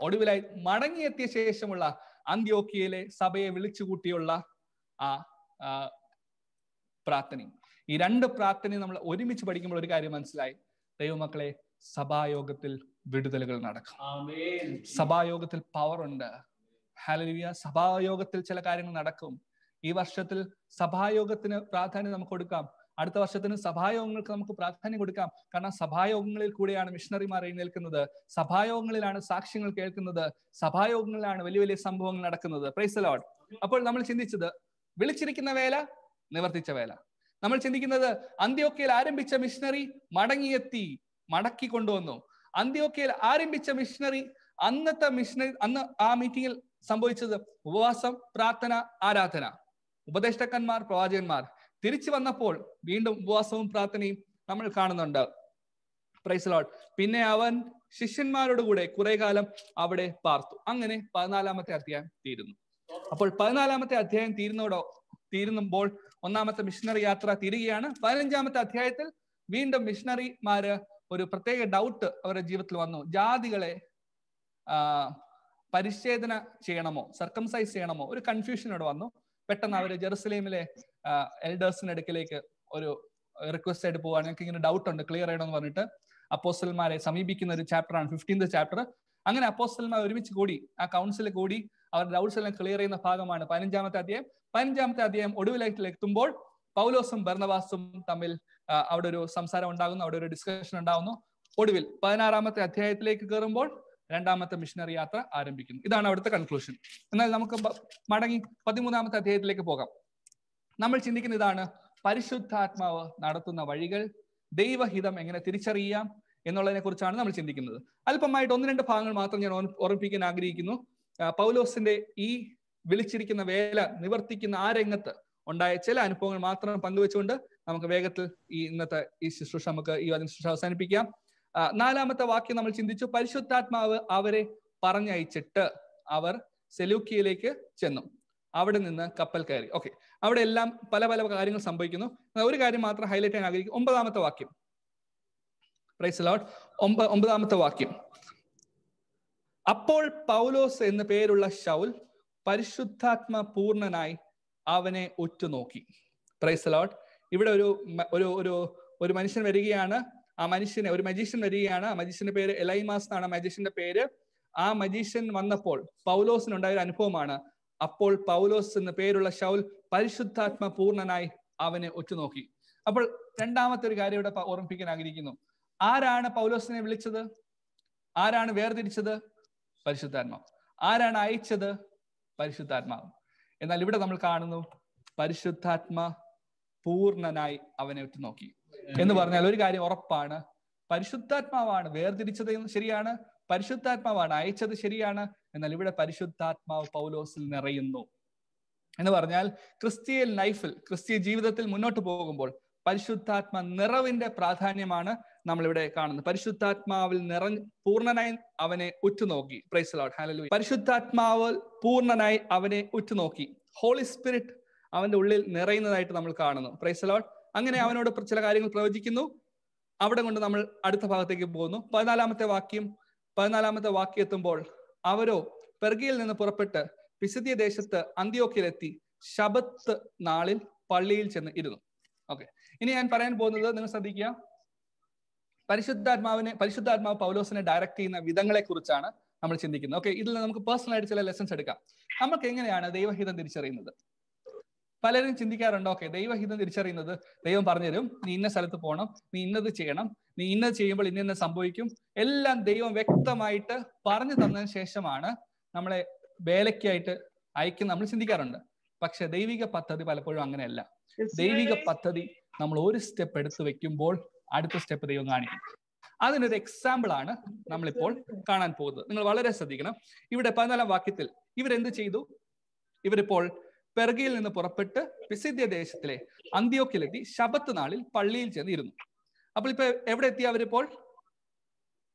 ഒടുവിലായി മടങ്ങിയെത്തിയ ശേഷമുള്ള അന്ത്യോക്കിയയിലെ സഭയെ വിളിച്ചുകൂട്ടിയുള്ള ആ പ്രാർത്ഥനയും. ഈ രണ്ട് പ്രാർത്ഥനയും നമ്മൾ ഒരുമിച്ച് പഠിക്കുമ്പോൾ ഒരു കാര്യം മനസ്സിലായി. ദൈവമക്കളെ സഭായോഗത്തിൽ വിടുതലുകൾ നടക്കും. സഭായോഗത്തിൽ പവർ ഉണ്ട്. ഹാലലിയ സഭായോഗത്തിൽ ചില കാര്യങ്ങൾ നടക്കും. ഈ വർഷത്തിൽ സഭായോഗത്തിന് പ്രാധാന്യം നമുക്ക് കൊടുക്കാം. അടുത്ത വർഷത്തിന് സഭായോഗങ്ങൾക്ക് നമുക്ക് പ്രാധാന്യം കൊടുക്കാം. കാരണം സഭായോഗങ്ങളിൽ കൂടെയാണ് മിഷണറിമാർ എഴുന്നേൽക്കുന്നത്. സഭായോഗങ്ങളിലാണ് സാക്ഷ്യങ്ങൾ കേൾക്കുന്നത്. സഭായോഗങ്ങളിലാണ് വലിയ വലിയ സംഭവങ്ങൾ നടക്കുന്നത്. പ്രൈസ് ലോഡ് അപ്പോൾ നമ്മൾ ചിന്തിച്ചത് വിളിച്ചിരിക്കുന്ന വേല നിവർത്തിച്ച വേല. നമ്മൾ ചിന്തിക്കുന്നത് അന്ത്യോക്കയിൽ ആരംഭിച്ച മിഷനറി മടങ്ങിയെത്തി മടക്കി കൊണ്ടുവന്നു. അന്ത്യോക്കയിൽ ആരംഭിച്ച മിഷനറി അന്നത്തെ മിഷനറി അന്ന് ആ മീറ്റിംഗിൽ സംഭവിച്ചത് ഉപവാസം പ്രാർത്ഥന ആരാധന. ഉപദേഷ്ടക്കന്മാർ പ്രവാചകന്മാർ. തിരിച്ചു വന്നപ്പോൾ വീണ്ടും ഉപവാസവും പ്രാർത്ഥനയും നമ്മൾ കാണുന്നുണ്ട്. പ്രൈസ് ലോഡ് പിന്നെ അവൻ ശിഷ്യന്മാരോട് കൂടെ കുറെ കാലം അവിടെ പാർത്തു. അങ്ങനെ പതിനാലാമത്തെ അധ്യായം തീരുന്നു. അപ്പോൾ പതിനാലാമത്തെ അധ്യായം തീരുന്നതോടോ തീരുമ്പോൾ ഒന്നാമത്തെ മിഷണറി യാത്ര തീരുകയാണ്. പതിനഞ്ചാമത്തെ അധ്യായത്തിൽ വീണ്ടും മിഷണറിമാര് ഒരു പ്രത്യേക ഡൗട്ട് അവരുടെ ജീവിതത്തിൽ വന്നു. ജാതികളെ പരിച്ഛേദന ചെയ്യണമോ സർക്കംസൈസ് ചെയ്യണമോ? ഒരു കൺഫ്യൂഷൻ ഇവിടെ വന്നു. പെട്ടെന്ന് അവർ ജെറുസലേമിലെ എൽഡേഴ്സിന് അടുക്കിലേക്ക് ഒരു റിക്വസ്റ്റ് ആയിട്ട് പോവാണ്. ഞങ്ങൾക്ക് ഇങ്ങനെ ഡൗട്ട് ഉണ്ട്. ക്ലിയർ ചെയ്യണമെന്ന് പറഞ്ഞിട്ട് അപ്പോസ്റ്റൽമാരെ സമീപിക്കുന്ന ഒരു ചാപ്റ്റർ ആണ്. ഫിഫ്റ്റീൻത് ചാപ്റ്റർ അങ്ങനെ അപ്പോസ്റ്റൽമാർ ഒരുമിച്ച് കൂടി ആ കൗൺസിൽ കൂടി അവരുടെ ഡൗട്ട്സ് എല്ലാം ക്ലിയർ ചെയ്യുന്ന ഭാഗമാണ്. പതിനഞ്ചാമത്തെ അധ്യായം. പതിനഞ്ചാമത്തെ അധ്യായം ഒടുവിലായിട്ട് എത്തുമ്പോൾ പൗലോസും ഭരണവാസും തമ്മിൽ അവിടെ ഒരു സംസാരം ഉണ്ടാകുന്നു. അവിടെ ഒരു ഡിസ്കഷൻ ഉണ്ടാകുന്നു. ഒടുവിൽ പതിനാറാമത്തെ അധ്യായത്തിലേക്ക് കയറുമ്പോൾ രണ്ടാമത്തെ മിഷനറി യാത്ര ആരംഭിക്കുന്നു. ഇതാണ് അവിടുത്തെ കൺക്ലൂഷൻ എന്നാൽ നമുക്ക് മടങ്ങി പതിമൂന്നാമത്തെ അധ്യായത്തിലേക്ക് പോകാം. നമ്മൾ ചിന്തിക്കുന്ന ഇതാണ് പരിശുദ്ധാത്മാവ് നടത്തുന്ന വഴികൾ ദൈവഹിതം എങ്ങനെ തിരിച്ചറിയാം എന്നുള്ളതിനെ കുറിച്ചാണ് നമ്മൾ ചിന്തിക്കുന്നത്. അല്പമായിട്ട് ഒന്ന് രണ്ട് ഭാഗങ്ങൾ മാത്രം ഞാൻ ഓർമ്മിപ്പിക്കാൻ ആഗ്രഹിക്കുന്നു. പൗലോസിന്റെ ഈ വിളിച്ചിരിക്കുന്ന വേല നിവർത്തിക്കുന്ന ആ രംഗത്ത് ഉണ്ടായ ചില അനുഭവങ്ങൾ മാത്രം പങ്കുവെച്ചുകൊണ്ട് നമുക്ക് വേഗത്തിൽ ഈ ഇന്നത്തെ ഈ ശുശ്രൂഷ നമുക്ക് ഈ വചന ശുശ്രൂഷ അവസാനിപ്പിക്കാം. നാലാമത്തെ വാക്യം നമ്മൾ ചിന്തിച്ചു. പരിശുദ്ധാത്മാവ് അവരെ പറഞ്ഞയച്ചിട്ട് അവർ സെലൂക്കിയയിലേക്ക് ചെന്നു. അവിടെ നിന്ന് കപ്പൽ കയറി. ഓക്കെ അവിടെ എല്ലാം പല പല കാര്യങ്ങൾ സംഭവിക്കുന്നു. ഒരു കാര്യം മാത്രം ഹൈലൈറ്റ് ചെയ്യാൻ ആഗ്രഹിക്കും ഒമ്പതാമത്തെ വാക്യം. പ്രൈസ് ഒമ്പ ഒമ്പതാമത്തെ വാക്യം. അപ്പോൾ പൗലോസ് എന്ന് പേരുള്ള ഷൗൽ പരിശുദ്ധാത്മ പൂർണനായി അവനെ ഉറ്റുനോക്കി. പ്രൈസ് ലോട്ട് ഇവിടെ ഒരു ഒരു ഒരു ഒരു മനുഷ്യൻ വരികയാണ്. ആ മനുഷ്യനെ ഒരു മജീഷ്യൻ വരികയാണ്. ആ മജീഷ്യന്റെ പേര് എലൈമാസ് എന്നാണ്. മജീഷ്യന്റെ പേര്. ആ മജീഷ്യൻ വന്നപ്പോൾ പൗലോസിന് പൗലോസിനുണ്ടായ ഒരു അനുഭവമാണ്. അപ്പോൾ പൗലോസ് എന്ന പേരുള്ള ഷൗൽ പരിശുദ്ധാത്മ പൂർണനായി അവനെ ഒറ്റുനോക്കി അപ്പോൾ രണ്ടാമത്തെ ഒരു കാര്യം ഇവിടെ ഓർമ്മിപ്പിക്കാൻ ആഗ്രഹിക്കുന്നു. ആരാണ് പൗലോസിനെ വിളിച്ചത്? ആരാണ് വേർതിരിച്ചത്? പരിശുദ്ധാത്മാവ്. ആരാണ് അയച്ചത്? പരിശുദ്ധാത്മാവ്. എന്നാൽ ഇവിടെ നമ്മൾ കാണുന്നു പരിശുദ്ധാത്മ പൂർണനായി അവനെ ഉറ്റുനോക്കി. എന്ന് പറഞ്ഞാൽ ഒരു കാര്യം ഉറപ്പാണ്. പരിശുദ്ധാത്മാവാണ് വേർതിരിച്ചത് ശരിയാണ്. പരിശുദ്ധാത്മാവാണ് അയച്ചത് ശരിയാണ്. എന്നാൽ ഇവിടെ പരിശുദ്ധാത്മാവ് പൗലോസിൽ നിറയുന്നു. എന്ന് പറഞ്ഞാൽ ക്രിസ്തീയ ലൈഫിൽ ക്രിസ്തീയ ജീവിതത്തിൽ മുന്നോട്ട് പോകുമ്പോൾ പരിശുദ്ധാത്മ നിറവിന്റെ പ്രാധാന്യമാണ് നമ്മളിവിടെ കാണുന്നത്. പരിശുദ്ധാത്മാവിൽ നിറഞ്ഞ് പൂർണനായി അവനെ ഉറ്റുനോക്കി. പ്രൈസ് ലോഡ് ഹാലലു പരിശുദ്ധാത്മാവ് പൂർണനായി അവനെ ഉറ്റുനോക്കി. ഹോളി സ്പിരിറ്റ് അവന്റെ ഉള്ളിൽ നിറയുന്നതായിട്ട് നമ്മൾ കാണുന്നു. പ്രൈസ് ലോഡ് അങ്ങനെ അവനോട് ചില കാര്യങ്ങൾ പ്രവചിക്കുന്നു. അവിടെ കൊണ്ട് നമ്മൾ അടുത്ത ഭാഗത്തേക്ക് പോകുന്നു. പതിനാലാമത്തെ വാക്യം പതിനാലാമത്തെ വാക്യം എത്തുമ്പോൾ അവരോ പെർഗിയിൽ നിന്ന് പുറപ്പെട്ട് പിസിദ്യ ദേശത്ത് അന്ത്യോക്കിലെത്തി ശബത്ത് നാളിൽ പള്ളിയിൽ ചെന്ന് ഇരുന്നു. ഓക്കെ ഇനി ഞാൻ പറയാൻ പോകുന്നത് നിങ്ങൾ ശ്രദ്ധിക്കുക. പരിശുദ്ധാത്മാവിനെ പരിശുദ്ധാത്മാവ് പൗലോസിനെ ഡയറക്റ്റ് ചെയ്യുന്ന വിധങ്ങളെ കുറിച്ചാണ് നമ്മൾ ചിന്തിക്കുന്നത്. ഓക്കെ ഇതിൽ നമുക്ക് പേഴ്സണൽ ആയിട്ട് ചില ലെസൺസ് എടുക്കാം. നമുക്ക് എങ്ങനെയാണ് ദൈവഹിതം തിരിച്ചറിയുന്നത്? പലരും ചിന്തിക്കാറുണ്ടോ ഓക്കെ ദൈവഹിതം തിരിച്ചറിയുന്നത് ദൈവം പറഞ്ഞുതരും. നീ ഇന്ന സ്ഥലത്ത് പോകണം നീ ഇന്നത് ചെയ്യണം നീ ഇന്നത് ചെയ്യുമ്പോൾ ഇന്ന സംഭവിക്കും. എല്ലാം ദൈവം വ്യക്തമായിട്ട് പറഞ്ഞു തന്നതിന് ശേഷമാണ് നമ്മളെ വേലയ്ക്കായിട്ട് അയക്കുന്ന നമ്മൾ ചിന്തിക്കാറുണ്ട്. പക്ഷെ ദൈവിക പദ്ധതി പലപ്പോഴും അങ്ങനെയല്ല. ദൈവിക പദ്ധതി നമ്മൾ ഒരു സ്റ്റെപ്പ് എടുത്തു വെക്കുമ്പോൾ അടുത്ത സ്റ്റെപ്പ് ദൈവം കാണിക്കും. അതിനൊരു എക്സാമ്പിൾ ആണ് നമ്മളിപ്പോൾ കാണാൻ പോകുന്നത്. നിങ്ങൾ വളരെ ശ്രദ്ധിക്കണം. ഇവിടെ പതിനാലാം വാക്യത്തിൽ ഇവരെന്ത് ചെയ്തു? ഇവരിപ്പോൾ പെർഗയിൽ നിന്ന് പുറപ്പെട്ട് പിസിദ്യ ദേശത്തിലെ അന്ത്യോക്കിലെത്തി ശബത്ത് നാളിൽ പള്ളിയിൽ ചെന്ന് ഇരുന്നു അപ്പോൾ ഇപ്പൊ എവിടെ എത്തി അവരിപ്പോൾ?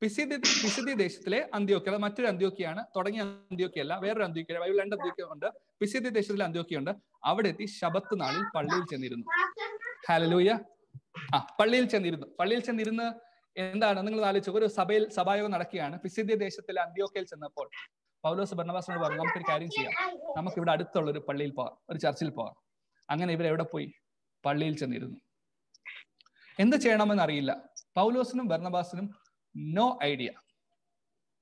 പിസിദ്യ പിസിദ്യ ദേശത്തിലെ അന്ത്യോക്യ അത് മറ്റൊരു അന്ത്യോക്കിയാണ് തുടങ്ങിയ അന്ത്യോക്കിയല്ല വേറൊരു അന്ത്യോക്യ ബൈബിൾ രണ്ട് അന്ത്യോക്യ ഉണ്ട് ദേശത്തിലെ അന്ത്യോക്കിയുണ്ട് അവിടെ എത്തി ശബത്ത് നാളിൽ പള്ളിയിൽ ചെന്നിരുന്നു. ഹാലലൂയ ആ പള്ളിയിൽ ചെന്നിരുന്നു. പള്ളിയിൽ ചെന്നിരുന്ന് എന്താണ്? നിങ്ങൾ ആലോചിച്ചു ഒരു സഭയിൽ സഭായോഗം നടക്കുകയാണ്. പിസിദ്യ ദേശത്തിലെ അന്ത്യോക്കയിൽ ചെന്നപ്പോൾ പൗലോസ് ഭരണവാസനോട് പറഞ്ഞു നമുക്കൊരു കാര്യം ചെയ്യാം. നമുക്ക് ഇവിടെ അടുത്തുള്ള ഒരു പള്ളിയിൽ പോവാം ഒരു ചർച്ചിൽ പോവാം അങ്ങനെ ഇവർ എവിടെ പോയി? പള്ളിയിൽ ചെന്നിരുന്നു. എന്ത് ചെയ്യണമെന്ന് അറിയില്ല. പൗലോസിനും ഭരണവാസനും no idea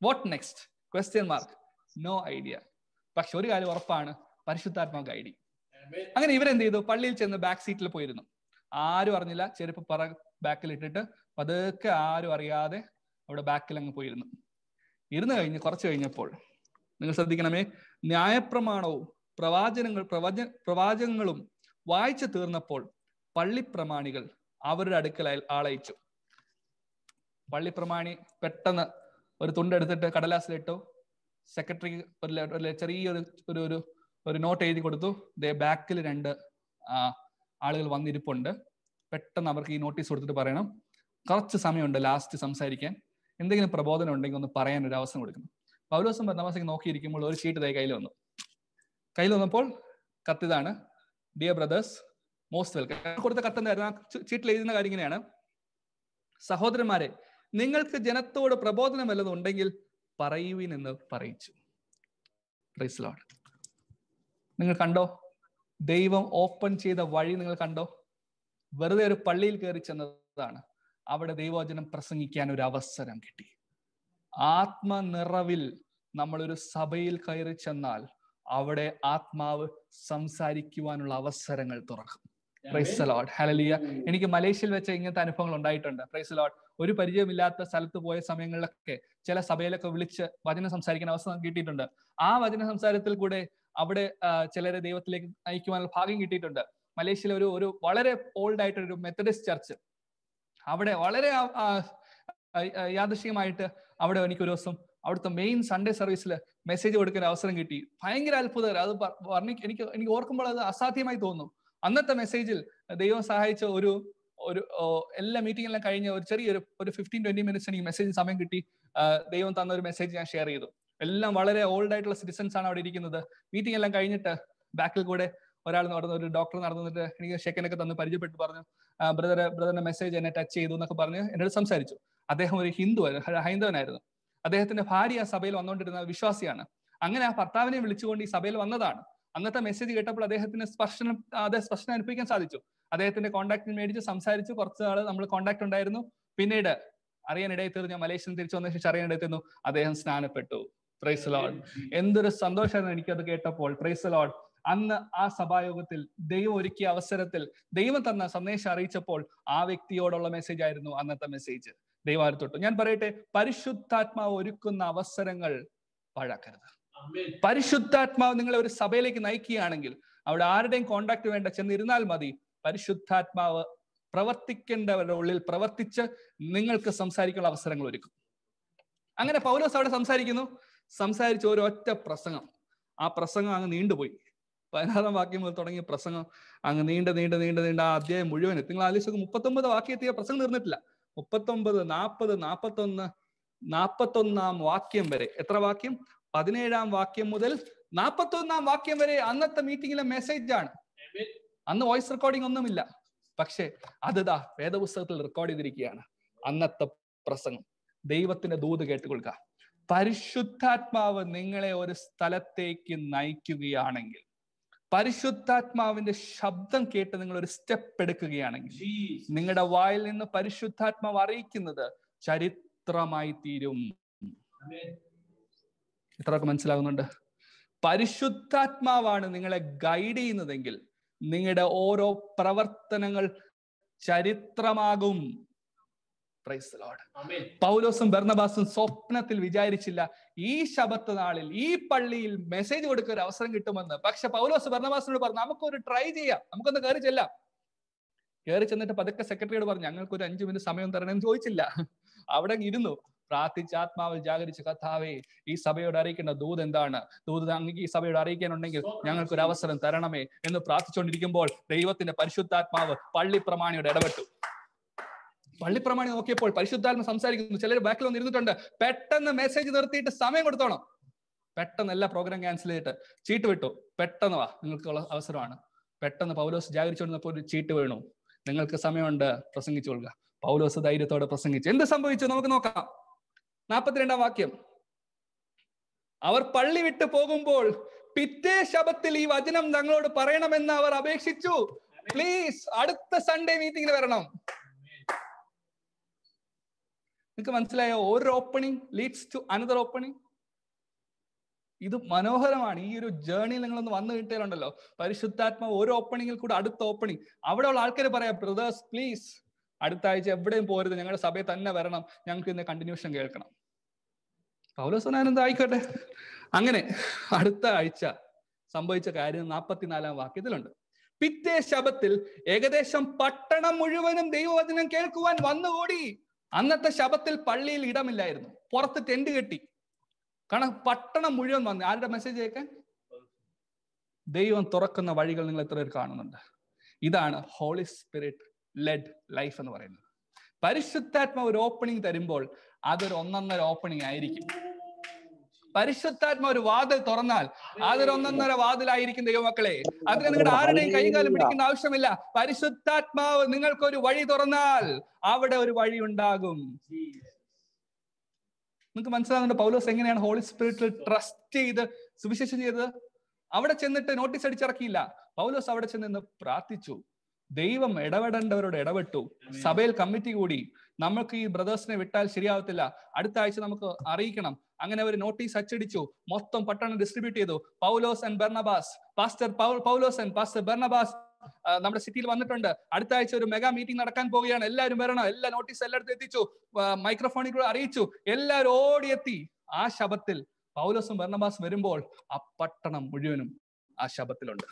what next question mark no idea പക്ഷെ ഒരു കാര്യം ഉറപ്പാണ്. പരിശുദ്ധാത്മാവ് ഗൈഡി അങ്ങനെ ഇവരെന്ത് ചെയ്തു? പള്ളിയിൽ ചെന്ന് ബാക്ക് സീറ്റിൽ പോയിരുന്നു. ആരും അറിഞ്ഞില്ല. ചെരുപ്പ് പറ ബാക്കിൽ ഇട്ടിട്ട് പതുക്കെ ആരും അറിയാതെ അവിടെ ബാക്കിൽ അങ്ങ് പോയിരുന്നു. ഇരുന്ന് കഴിഞ്ഞ് കുറച്ച് കഴിഞ്ഞപ്പോൾ നിങ്ങൾ ശ്രദ്ധിക്കണമേ ന്യായപ്രമാണവും പ്രവാചനങ്ങൾ പ്രവച പ്രവാചകങ്ങളും വായിച്ചു തീർന്നപ്പോൾ പള്ളിപ്രമാണികൾ അവരുടെ അടുക്കൽ ആളയിച്ചു. പള്ളിപ്രമാണി പെട്ടെന്ന് ഒരു തുണ്ടെടുത്തിട്ട് കടലാസിലിട്ടു. സെക്രട്ടറി ഒരു ചെറിയൊരു ഒരു ഒരു നോട്ട് എഴുതി കൊടുത്തു. ദേ ബാക്കിൽ രണ്ട് ആളുകൾ വന്നിരിപ്പുണ്ട്. പെട്ടെന്ന് അവർക്ക് ഈ നോട്ടീസ് കൊടുത്തിട്ട് പറയണം. കുറച്ച് സമയമുണ്ട് ലാസ്റ്റ് സംസാരിക്കാൻ. എന്തെങ്കിലും പ്രബോധനം ഉണ്ടെങ്കിൽ ഒന്ന് പറയാൻ ഒരു അവസരം കൊടുക്കണം. പൗലോസും ബർണബാസൊക്കെ നോക്കിയിരിക്കുമ്പോൾ ഒരു ഷീറ്റ് തൈ കയ്യിൽ വന്നു. കയ്യിൽ വന്നപ്പോൾ കത്തിതാണ് ഡിയർ ബ്രദേഴ്സ് മോസ്റ്റ് വെൽക്കം കൊടുത്ത കത്തെന്തായിരുന്നു ആ ചീട്ടിൽ എഴുതുന്ന കാര്യം ഇങ്ങനെയാണ്. സഹോദരന്മാരെ നിങ്ങൾക്ക് ജനത്തോട് പ്രബോധനം വല്ലതും ഉണ്ടെങ്കിൽ പറയുവിൻ എന്ന് പറയിച്ചു. നിങ്ങൾ കണ്ടോ? ദൈവം ഓപ്പൺ ചെയ്ത വഴി നിങ്ങൾ കണ്ടോ? വെറുതെ ഒരു പള്ളിയിൽ കയറി ചെന്നതാണ്. അവിടെ ദൈവവചനം പ്രസംഗിക്കാൻ ഒരു അവസരം കിട്ടി. ആത്മനിറവിൽ നമ്മളൊരു സഭയിൽ കയറി ചെന്നാൽ അവിടെ ആത്മാവ് സംസാരിക്കുവാനുള്ള അവസരങ്ങൾ തുറക്കും. പ്രൈസ് ലോഡ് ഹലലിയ എനിക്ക് മലേഷ്യയിൽ വെച്ച ഇങ്ങനത്തെ അനുഭവങ്ങൾ ഉണ്ടായിട്ടുണ്ട്. പ്രൈസ് ലോഡ് ഒരു പരിചയമില്ലാത്ത സ്ഥലത്ത് പോയ സമയങ്ങളിലൊക്കെ ചില സഭയിലൊക്കെ വിളിച്ച് വചനം സംസാരിക്കാൻ അവസരം കിട്ടിയിട്ടുണ്ട്. ആ വചന സംസാരത്തിൽ കൂടെ അവിടെ ചിലരെ ദൈവത്തിലേക്ക് നയിക്കുവാനുള്ള ഭാഗ്യം കിട്ടിയിട്ടുണ്ട്. മലേഷ്യയിലെ ഒരു ഒരു വളരെ ഓൾഡ് ആയിട്ടൊരു മെത്തഡിസ്റ്റ് ചർച്ച് അവിടെ വളരെ യാദൃശ്ചികമായിട്ട് അവിടെ എനിക്ക് ഒരു ദിവസം അവിടുത്തെ മെയിൻ സൺഡേ സർവീസിൽ മെസ്സേജ് കൊടുക്കാൻ അവസരം കിട്ടി. ഭയങ്കര അത്ഭുതകരം. അത് പ- എനിക്ക് എനിക്ക് ഓർക്കുമ്പോൾ അത് അസാധ്യമായി തോന്നുന്നു. അന്നത്തെ മെസ്സേജിൽ ദൈവം സഹായിച്ച ഒരു ഒരു എല്ലാ മീറ്റിംഗെല്ലാം കഴിഞ്ഞ ഒരു ചെറിയൊരു ഒരു ഫിഫ്റ്റീൻ ട്വന്റി മിനിറ്റ്സ് എനിക്ക് മെസ്സേജ് സമയം കിട്ടി. ദൈവം തന്ന ഒരു മെസ്സേജ് ഞാൻ ഷെയർ ചെയ്തു. എല്ലാം വളരെ ഓൾഡ് ആയിട്ടുള്ള സിറ്റിസൺസ് ആണ് അവിടെ ഇരിക്കുന്നത്. മീറ്റിംഗ് എല്ലാം കഴിഞ്ഞിട്ട് ബാക്കിൽ കൂടെ ഒരാൾ നടന്ന ഒരു ഡോക്ടർ നടന്നിട്ട് എനിക്ക് ഷെക്കനൊക്കെ തന്ന് പരിചയപ്പെട്ട് പറഞ്ഞു. ബ്രദറെ ബ്രദറിന്റെ മെസ്സേജ് എന്നെ ടച്ച് ചെയ്തു എന്നൊക്കെ പറഞ്ഞ് എന്നോട് സംസാരിച്ചു. അദ്ദേഹം ഒരു ഹിന്ദു ഹൈന്ദവനായിരുന്നു. അദ്ദേഹത്തിന്റെ ഭാര്യ ആ സഭയിൽ വന്നുകൊണ്ടിരുന്ന വിശ്വാസിയാണ്. അങ്ങനെ ആ ഭർത്താവിനെ വിളിച്ചുകൊണ്ട് ഈ സഭയിൽ വന്നതാണ്. അന്നത്തെ മെസ്സേജ് കേട്ടപ്പോൾ അദ്ദേഹത്തിന് സ്പർശനം അതേ സ്പർശനം അനുഭവിക്കാൻ സാധിച്ചു. അദ്ദേഹത്തിന്റെ കോൺടാക്ട് മേടിച്ച് സംസാരിച്ചു. കുറച്ച് നാൾ നമ്മൾ കോൺടാക്ട് ഉണ്ടായിരുന്നു. പിന്നീട് അറിയാനിടയിൽ തീർന്നു. ഞാൻ മലേഷ്യയിൽ തിരിച്ചു വന്ന ശേഷം അറിയാനിടയിൽ തീർന്നു. അദ്ദേഹം സ്നാനപ്പെട്ടു. പ്രൈസ് ലോഡ് എന്തൊരു സന്തോഷമായിരുന്നു എനിക്കത് കേട്ടപ്പോൾ. പ്രൈസ് ലോഡ് അന്ന് ആ സഭായോഗത്തിൽ ദൈവം ഒരുക്കിയ അവസരത്തിൽ ദൈവം തന്ന സന്ദേശം അറിയിച്ചപ്പോൾ ആ വ്യക്തിയോടുള്ള മെസ്സേജ് ആയിരുന്നു അന്നത്തെ മെസ്സേജ് ദൈവാരത്തൊട്ടു ഞാൻ പറയട്ടെ പരിശുദ്ധാത്മാവ് ഒരുക്കുന്ന അവസരങ്ങൾ പാഴാക്കരുത് പരിശുദ്ധാത്മാവ് നിങ്ങളെ ഒരു സഭയിലേക്ക് നയിക്കുകയാണെങ്കിൽ അവിടെ ആരുടെയും കോണ്ടാക്ട് വേണ്ട ചെന്നിരുന്നാൽ മതി. പരിശുദ്ധാത്മാവ് പ്രവർത്തിക്കേണ്ടവരുടെ ഉള്ളിൽ പ്രവർത്തിച്ച് നിങ്ങൾക്ക് സംസാരിക്കാനുള്ള അവസരങ്ങൾ ഒരുക്കും. അങ്ങനെ പൗലോസ് അവിടെ സംസാരിക്കുന്നു. സംസാരിച്ച ഒരൊറ്റ പ്രസംഗം. ആ പ്രസംഗം അങ്ങ് നീണ്ടുപോയി. പതിനാറാം വാക്യം മുതൽ തുടങ്ങിയ പ്രസംഗം അങ്ങ് നീണ്ട നീണ്ട നീണ്ട നീണ്ട ആ അധ്യായം മുഴുവൻ നിങ്ങൾ ആലോചിച്ച് മുപ്പത്തൊമ്പത് വാക്യത്തിയ പ്രസംഗം തീർന്നിട്ടില്ല. മുപ്പത്തൊമ്പത് നാൽപ്പത് നാൽപ്പത്തൊന്ന് നാൽപ്പത്തൊന്നാം വാക്യം വരെ. എത്ര വാക്യം? പതിനേഴാം വാക്യം മുതൽ നാൽപ്പത്തൊന്നാം വാക്യം വരെ അന്നത്തെ മീറ്റിംഗിലെ മെസ്സേജ് ആണ്. അന്ന് വോയിസ് റെക്കോർഡിംഗ് ഒന്നുമില്ല. പക്ഷേ അതിതാ വേദപുസ്തകത്തിൽ റെക്കോർഡ് ചെയ്തിരിക്കുകയാണ്. അന്നത്തെ പ്രസംഗം. ദൈവത്തിന്റെ ദൂത് കേട്ടുകൊള്ളുക. പരിശുദ്ധാത്മാവ് നിങ്ങളെ ഒരു സ്ഥലത്തേക്ക് നയിക്കുകയാണെങ്കിൽ പരിശുദ്ധാത്മാവിന്റെ ശബ്ദം കേട്ട് നിങ്ങൾ ഒരു സ്റ്റെപ്പ് എടുക്കുകയാണെങ്കിൽ നിങ്ങളുടെ വായിൽ നിന്ന് പരിശുദ്ധാത്മാവ് അറിയിക്കുന്നത് ചരിത്രമായി തീരും. ഇത്രയൊക്കെ മനസ്സിലാകുന്നുണ്ട്? പരിശുദ്ധാത്മാവാണ് നിങ്ങളെ ഗൈഡ് ചെയ്യുന്നതെങ്കിൽ നിങ്ങളുടെ ഓരോ പ്രവർത്തനങ്ങൾ ചരിത്രമാകും. പ്രൈസ് ലോഡ് പൗലോസും ബർണബാസും സ്വപ്നത്തിൽ വിചാരിച്ചില്ല ഈ ശബത്ത് നാളിൽ ഈ പള്ളിയിൽ മെസ്സേജ് കൊടുക്കാൻ ഒരു അവസരം കിട്ടുമെന്ന്. പക്ഷെ പൗലോസ് ബർണബാസിനോട് പറഞ്ഞു നമുക്കൊരു ട്രൈ ചെയ്യാം. നമുക്കൊന്ന് കയറി ചെല്ലാം. കയറി ചെന്നിട്ട് പതുക്കെ സെക്രട്ടറിയോട് പറഞ്ഞു ഞങ്ങൾക്ക് ഒരു അഞ്ചു മിനിറ്റ് സമയം തരണമെന്ന് ചോദിച്ചില്ല. അവിടെ ഇരുന്നു. പ്രാർത്ഥിച്ച് ആത്മാവിൽ ജാഗരിച്ച് കഥാവേ ഈ സഭയോട് അറിയിക്കേണ്ട ദൂത് എന്താണ്? ദൂത് അങ്ങ് ഈ സഭയോട് അറിയിക്കാനുണ്ടെങ്കിൽ ഞങ്ങൾക്ക് ഒരു അവസരം തരണമേ എന്ന് പ്രാർത്ഥിച്ചുകൊണ്ടിരിക്കുമ്പോൾ ദൈവത്തിന്റെ പരിശുദ്ധാത്മാവ് പള്ളി പ്രമാണിയോട് ഇടപെട്ടു. പള്ളിപ്രമാണി നോക്കിയപ്പോൾ പരിശുദ്ധാത്മ സംസാരിക്കുന്നു. ചിലർ ബാക്കിൽ വന്നിരുന്നിട്ടുണ്ട്. പെട്ടെന്ന് മെസ്സേജ് നിർത്തിയിട്ട് സമയം കൊടുത്തോണം. പെട്ടെന്ന് എല്ലാ പ്രോഗ്രാം ക്യാൻസൽ ചെയ്തിട്ട് ചീട്ട് വിട്ടു. പെട്ടെന്ന് വാ നിങ്ങൾക്കുള്ള അവസരമാണ്. പെട്ടെന്ന് പൗലോസ് ജാഗരിച്ചുകൊണ്ടിരുന്നപ്പോൾ ഒരു ചീട്ട് വീണു. നിങ്ങൾക്ക് സമയമുണ്ട് പ്രസംഗിച്ചു കൊള്ളുക. പൗലോസ് ധൈര്യത്തോടെ പ്രസംഗിച്ചു. എന്ത് സംഭവിച്ചു? നമുക്ക് നോക്കാം. നാൽപ്പത്തിരണ്ടാം വാക്യം. അവർ പള്ളി വിട്ട് പോകുമ്പോൾ പിറ്റേ ശബത്തിൽ ഈ വചനം തങ്ങളോട് പറയണമെന്ന് അവർ അപേക്ഷിച്ചു. പ്ലീസ് അടുത്ത സൺഡേ മീറ്റിംഗിൽ വരണം. നിങ്ങൾക്ക് മനസ്സിലായോ? ഒരു opening leads to another opening ഇത് മനോഹരമാണ്. ഈ ഒരു ജേർണിയിൽ നിങ്ങളൊന്ന് വന്നു കിട്ടിയാലുണ്ടല്ലോ. പരിശുദ്ധാത്മാവ് ഒരു ഓപ്പണിംഗിൽ കൂടെ അടുത്ത ഓപ്പണിംഗ് അവിടെ ഉള്ള ആൾക്കാർ പറയാം ബ്രദേഴ്സ് പ്ലീസ് അടുത്ത ആഴ്ച എവിടെയും പോരുത്. ഞങ്ങളുടെ സഭയിൽ തന്നെ വരണം. ഞങ്ങൾക്ക് ഇന്ന് കണ്ടിന്യൂഷൻ കേൾക്കണം. പൗലോസനാനന്ദ ആയിക്കോട്ടെ? അങ്ങനെ അടുത്ത ആഴ്ച സംഭവിച്ച കാര്യം നാൽപ്പത്തിനാലാം വാക്യത്തിലുണ്ട്. പിറ്റേ ശബത്തിൽ ഏകദേശം പട്ടണം മുഴുവനും ദൈവവചനം കേൾക്കുവാൻ വന്നുകൂടി. അന്നത്തെ ശബത്തിൽ പള്ളിയിൽ ഇടമില്ലായിരുന്നു. പുറത്ത് ടെന്റ് കെട്ടി. കാരണം പട്ടണം മുഴുവൻ വന്നു. ആരുടെ മെസ്സേജ് കേൾക്കാൻ? ദൈവം തുറക്കുന്ന വഴികൾ നിങ്ങൾ എത്ര പേർ കാണുന്നുണ്ട്. ഇതാണ് ഹോളി സ്പിരിറ്റ് ലെഡ് ലൈഫ് എന്ന് പറയുന്നത്. പരിശുദ്ധാത്മ ഒരു ഓപ്പണിംഗ് തരുമ്പോൾ അതൊരു ഒന്നൊന്നര ഓപ്പണിംഗ് ആയിരിക്കും. പരിശുദ്ധാത്മ ഒരു വാതിൽ തുറന്നാൽ അതൊരൊന്നൊന്നര വാതിലായിരിക്കും ദൈവമക്കളെ. അതിന് നിങ്ങളുടെ ആരുടെയും കൈകാലം പിടിക്കുന്ന ആവശ്യമില്ല. പരിശുദ്ധാത്മാവ് നിങ്ങൾക്കൊരു വഴി തുറന്നാൽ അവിടെ ഒരു വഴി ഉണ്ടാകും. നിങ്ങൾക്ക് മനസ്സിലാകുന്നുണ്ട് പൗലോസ് എങ്ങനെയാണ് ഹോളി സ്പിരിറ്റിൽ ട്രസ്റ്റ് ചെയ്ത് സുവിശേഷം ചെയ്തത്? അവിടെ ചെന്നിട്ട് നോട്ടീസ് അടിച്ചിറക്കിയില്ല. പൗലോസ് അവിടെ ചെന്ന് പ്രാർത്ഥിച്ചു. ദൈവം ഇടപെടേണ്ടവരോട് ഇടപെട്ടു. സഭയിൽ കമ്മിറ്റി കൂടി. നമുക്ക് ഈ ബ്രദേഴ്സിനെ വിട്ടാൽ ശരിയാവത്തില്ല. അടുത്ത ആഴ്ച നമുക്ക് അറിയിക്കണം. അങ്ങനെ അവർ നോട്ടീസ് അച്ചടിച്ചു. മൊത്തം പട്ടണം ഡിസ്ട്രിബ്യൂട്ട് ചെയ്തു. Paulos and Barnabas. Pastor Paulos and pastor Barnabas നമ്മുടെ സിറ്റിയിൽ വന്നിട്ടുണ്ട്. അടുത്ത ആഴ്ച ഒരു മെഗാ മീറ്റിംഗ് നടക്കാൻ പോവുകയാണ്. എല്ലാവരും വരണം. എല്ലാ നോട്ടീസ് എല്ലായിടത്തും എത്തിച്ചു. മൈക്രോഫോണിൽ കൂടെ അറിയിച്ചു. എല്ലാവരും ഓടിയെത്തി. ആ ശബത്തിൽ പൗലോസും ബർണബാസ് വരുമ്പോൾ ആ പട്ടണം മുഴുവനും ആ ശബത്തിലുണ്ട്.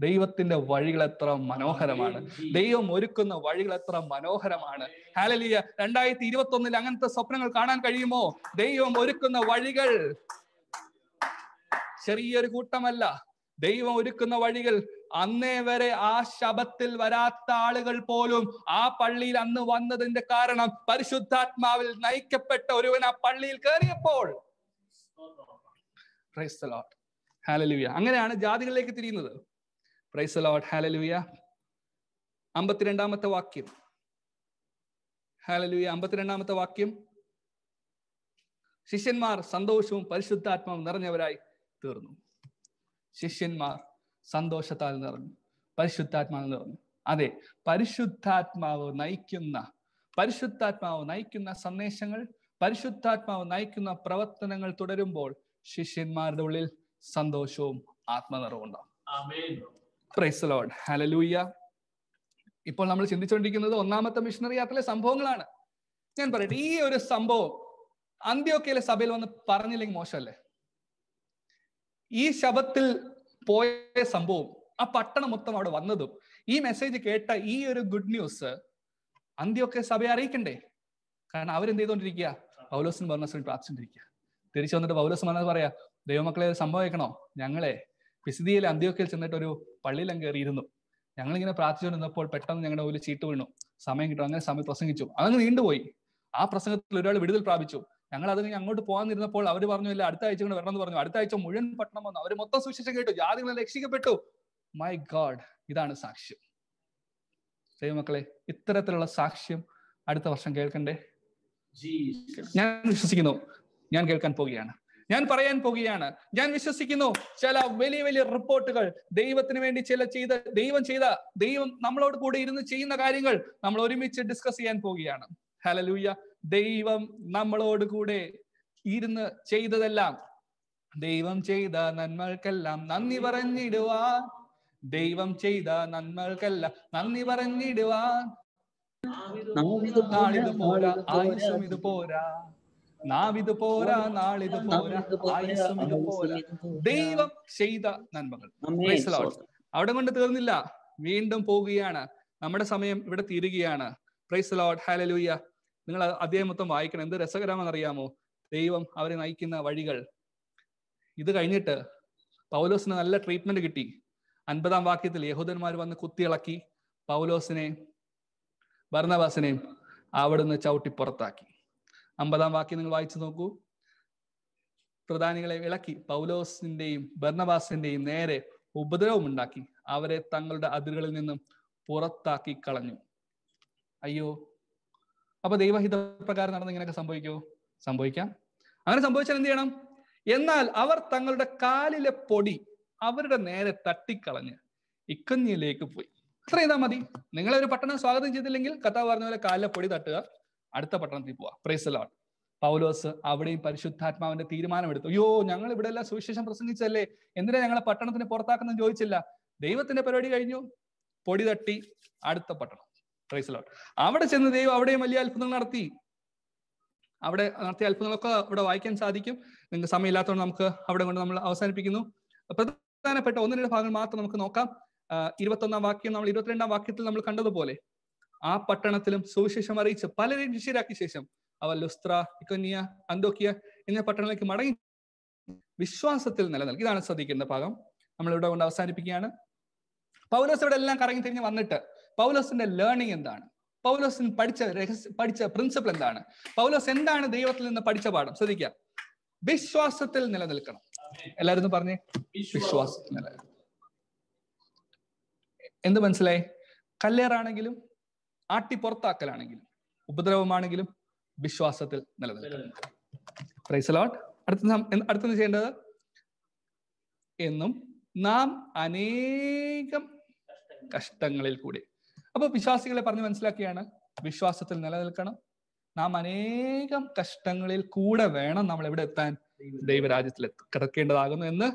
ദൈവത്തിന്റെ വഴികൾ എത്ര മനോഹരമാണ്. ദൈവം ഒരുക്കുന്ന വഴികൾ എത്ര മനോഹരമാണ്. ഹാലലിയ രണ്ടായിരത്തി ഇരുപത്തി ഒന്നിൽ അങ്ങനത്തെ സ്വപ്നങ്ങൾ കാണാൻ കഴിയുമോ? ദൈവം ഒരുക്കുന്ന വഴികൾ ചെറിയൊരു കൂട്ടമല്ല. ദൈവം ഒരുക്കുന്ന വഴികൾ അന്നേ വരെ ആ ശബത്തിൽ വരാത്ത ആളുകൾ പോലും ആ പള്ളിയിൽ അന്ന് വന്നതിന്റെ കാരണം പരിശുദ്ധാത്മാവിൽ നയിക്കപ്പെട്ട ഒരുവൻ ആ പള്ളിയിൽ കയറിയപ്പോൾ അങ്ങനെയാണ് ജാതികളിലേക്ക് തിരിയുന്നത്. പ്രൈസ് ലോഡ് ഹാലലുവിയ അമ്പത്തിരണ്ടാമത്തെ വാക്യം. ഹാലലുവിയ അമ്പത്തിരണ്ടാമത്തെ വാക്യം. ശിഷ്യന്മാർ സന്തോഷവും പരിശുദ്ധാത്മാവും നിറഞ്ഞവരായി തീർന്നു. ശിഷ്യന്മാർ സന്തോഷത്താൽ നിറഞ്ഞു. പരിശുദ്ധാത്മാവ് നിറഞ്ഞു. അതെ പരിശുദ്ധാത്മാവ് നയിക്കുന്ന പരിശുദ്ധാത്മാവ് നയിക്കുന്ന സന്ദേശങ്ങൾ പരിശുദ്ധാത്മാവ് നയിക്കുന്ന പ്രവർത്തനങ്ങൾ തുടരുമ്പോൾ ശിഷ്യന്മാരുടെ ഉള്ളിൽ സന്തോഷവും ആത്മനിറവും ഉണ്ടാവും Amen. പ്രൈസ് ലോഡ് ഹലലൂയ ഇപ്പോൾ നമ്മൾ ചിന്തിച്ചുകൊണ്ടിരിക്കുന്നത് ഒന്നാമത്തെ മിഷണറി യാത്രയിലെ സംഭവങ്ങളാണ്. ഞാൻ പറയട്ടെ ഈ ഒരു സംഭവം അന്ത്യോക്കയിലെ സഭയിൽ വന്ന് പറഞ്ഞില്ലെങ്കിൽ മോശമല്ലേ? ഈ ശബത്തിൽ പോയ സംഭവം ആ പട്ടണം മൊത്തം അവിടെ വന്നതും ഈ മെസ്സേജ് കേട്ട ഈ ഒരു ഗുഡ് ന്യൂസ് അന്ത്യൊക്കെ സഭയെ അറിയിക്കണ്ടേ? കാരണം അവരെന്ത് ചെയ്തുകൊണ്ടിരിക്കുക? പൗലോസിന് ബർണസിന് പ്രാർത്ഥിച്ചുകൊണ്ടിരിക്കുക. തിരിച്ചു വന്നിട്ട് പൗലോസ് വന്നത് പറയാ ദൈവമക്കളെ ഒരു സംഭവം കേൾക്കണോ? ഞങ്ങളെ പിസിദിയിലെ അന്ത്യൊക്കെ ചെന്നിട്ട് ഒരു പള്ളിയിലും കയറിയിരുന്നു. ഞങ്ങളിങ്ങനെ പ്രാർത്ഥിച്ചുകൊണ്ടിരുന്നപ്പോൾ പെട്ടെന്ന് ഞങ്ങളുടെ ഒരു ചീട്ട് വീണു. സമയം കിട്ടും. അങ്ങനെ സമയം പ്രസംഗിച്ചു. അതങ്ങ് നീണ്ടുപോയി. ആ പ്രസംഗത്തിൽ ഒരാൾ വിടുതൽ പ്രാപിച്ചു. ഞങ്ങൾ അത് കഴിഞ്ഞ് അങ്ങോട്ട് പോകാനിരുന്നപ്പോൾ അവർ പറഞ്ഞു അല്ല അടുത്ത ആഴ്ച കൊണ്ട് വരണമെന്ന് പറഞ്ഞു. അടുത്ത ആഴ്ച മുഴുവൻ പട്ടണം വന്നു. അവർ മൊത്തം സുവിശേഷം കേട്ടു. ജാതികളെ രക്ഷിക്കപ്പെട്ടു. മൈ ഗാഡ് ഇതാണ് സാക്ഷ്യം. ദൈവമക്കളെ ഇത്തരത്തിലുള്ള സാക്ഷ്യം അടുത്ത വർഷം കേൾക്കണ്ടേ. ഞാൻ വിശ്വസിക്കുന്നു. ഞാൻ കേൾക്കാൻ പോവുകയാണ്. ഞാൻ പറയാൻ പോകുകയാണ്. ഞാൻ വിശ്വസിക്കുന്നു ചില വലിയ വലിയ റിപ്പോർട്ടുകൾ ദൈവത്തിന് വേണ്ടി ചില ചെയ്ത ദൈവം ചെയ്ത ദൈവം നമ്മളോട് കൂടെ ഇരുന്ന് ചെയ്യുന്ന കാര്യങ്ങൾ നമ്മൾ ഒരുമിച്ച് ഡിസ്കസ് ചെയ്യാൻ പോവുകയാണ് ഹലലൂയ ദൈവം നമ്മളോട് കൂടെ ഇരുന്ന് ചെയ്തതെല്ലാം ദൈവം ചെയ്ത നന്മകൾക്കെല്ലാം നന്ദി പറഞ്ഞിടുവാൻ ദൈവം ചെയ്ത നന്മകൾക്കെല്ലാം നന്ദി പറഞ്ഞിടുവാൻ നാവിത് നാളിത് പോരാ നാവിത് പോരാ നാളിത് പോരാ ആയുസ്സും ഇത്. ദൈവം ചെയ്ത നന്മകൾ. അവിടെ കൊണ്ട് തീർന്നില്ല. വീണ്ടും പോവുകയാണ്. നമ്മുടെ സമയം ഇവിടെ തീരുകയാണ്. പ്രൈസ് ലോഡ് ഹാലലൂയ നിങ്ങൾ അദ്ദേഹം മൊത്തം വായിക്കണം. എന്ത് രസകരമാണെന്ന് അറിയാമോ ദൈവം അവരെ നയിക്കുന്ന വഴികൾ. ഇത് കഴിഞ്ഞിട്ട് പൗലോസിന് നല്ല ട്രീറ്റ്മെന്റ് കിട്ടി. അൻപതാം വാക്യത്തിൽ യഹൂദന്മാർ വന്ന് കുത്തിയിളക്കി. പൗലോസിനെ ഭർണവാസിനെയും അവിടുന്ന് ചവിട്ടി പുറത്താക്കി. അമ്പതാം വാക്യം നിങ്ങൾ വായിച്ചു നോക്കൂ. പ്രധാനികളെ വിളക്കി പൗലോസിന്റെയും ഭർണവാസിന്റെയും നേരെ ഉപദ്രവം ഉണ്ടാക്കി. അവരെ തങ്ങളുടെ അതിരുകളിൽ നിന്നും പുറത്താക്കി കളഞ്ഞു. അയ്യോ. അപ്പൊ ദൈവഹിത പ്രകാരം നടന്ന് ഇങ്ങനെയൊക്കെ സംഭവിക്കുമോ സംഭവിക്കാം. അങ്ങനെ സംഭവിച്ചാൽ എന്ത് ചെയ്യണം? എന്നാൽ അവർ തങ്ങളുടെ കാലിലെ പൊടി അവരുടെ നേരെ തട്ടിക്കളഞ്ഞ് ഇക്കഞ്ഞിയിലേക്ക് പോയി. അത്ര ചെയ്താൽ മതി. നിങ്ങളെ ഒരു പട്ടണം സ്വാഗതം ചെയ്തില്ലെങ്കിൽ കഥ പറഞ്ഞ പോലെ കാലിലെ പൊടി തട്ടുക. അടുത്ത പട്ടണത്തിൽ പോവാ. പ്രൈസലോൺ പൗലോസ് അവിടെയും പരിശുദ്ധാത്മാവിന്റെ തീരുമാനമെടുത്തു. അയ്യോ ഞങ്ങൾ ഇവിടെ എല്ലാം സുവിശേഷം പ്രസംഗിച്ചല്ലേ എന്തിനാ ഞങ്ങളെ പട്ടണത്തിന് പുറത്താക്കുന്ന ചോദിച്ചില്ല. ദൈവത്തിന്റെ പരിപാടി കഴിഞ്ഞു. പൊടി തട്ടി അടുത്ത പട്ടണം. പ്രൈസലോൺ അവിടെ ചെന്ന് ദൈവം അവിടെയും വലിയ അത്ഭുതങ്ങൾ നടത്തി. അവിടെ നടത്തിയ അത്ഭുതങ്ങളൊക്കെ ഇവിടെ വായിക്കാൻ സാധിക്കും. നിങ്ങൾക്ക് സമയമില്ലാത്തതുകൊണ്ട് നമുക്ക് അവിടെ കൊണ്ട് നമ്മൾ അവസാനിപ്പിക്കുന്നു. പ്രധാനപ്പെട്ട ഒന്ന് ഭാഗങ്ങൾ മാത്രം നമുക്ക് നോക്കാം. ഇരുപത്തൊന്നാം വാക്യം നമ്മൾ ഇരുപത്തിരണ്ടാം വാക്യത്തിൽ നമ്മൾ കണ്ടതുപോലെ ആ പട്ടണത്തിലും സുവിശേഷം അറിയിച്ച് പലരെയും ശിഷ്യരാക്കിയ ശേഷം അവർ ലുസ്ത്ര ഇക്കൊന്നിയ അന്തോക്കിയ എന്നീ പട്ടണങ്ങളിലേക്ക് മടങ്ങി വിശ്വാസത്തിൽ നിലനിൽക്കും. ഇതാണ് ശ്രദ്ധിക്കേണ്ട ഭാഗം. നമ്മൾ ഇവിടെ കൊണ്ട് അവസാനിപ്പിക്കുകയാണ്. പൗലോസ് ഇവിടെ എല്ലാം കറങ്ങി തിരിഞ്ഞ് വന്നിട്ട് പൗലോസിന്റെ ലേണിംഗ് എന്താണ്? പൗലോസിന് പഠിച്ച രഹസ്യ പഠിച്ച പ്രിൻസിപ്പിൾ എന്താണ്? പൗലോസ് എന്താണ് ദൈവത്തിൽ നിന്ന് പഠിച്ച പാഠം? ശ്രദ്ധിക്കുക. വിശ്വാസത്തിൽ നിലനിൽക്കണം. എല്ലാരും പറഞ്ഞേ? വിശ്വാസത്തിൽ നിലനിൽക്കണം. എന്ത് മനസ്സിലായി? കല്ലേറാണെങ്കിലും ആട്ടി പുറത്താക്കലാണെങ്കിലും ഉപദ്രവമാണെങ്കിലും വിശ്വാസത്തിൽ നിലനിൽക്കണം. പ്രൈസ് ലോട്ട് അടുത്ത അടുത്തത് ചെയ്യേണ്ടത്? എന്നും നാം അനേകം കഷ്ടങ്ങളിൽ കൂടി. അപ്പൊ വിശ്വാസികളെ പറഞ്ഞ് മനസ്സിലാക്കിയാണ് വിശ്വാസത്തിൽ നിലനിൽക്കണം. നാം അനേകം കഷ്ടങ്ങളിൽ കൂടെ വേണം നമ്മൾ എവിടെ എത്താൻ? ദൈവരാജ്യത്തിൽ കിടക്കേണ്ടതാകുന്നു എന്ന്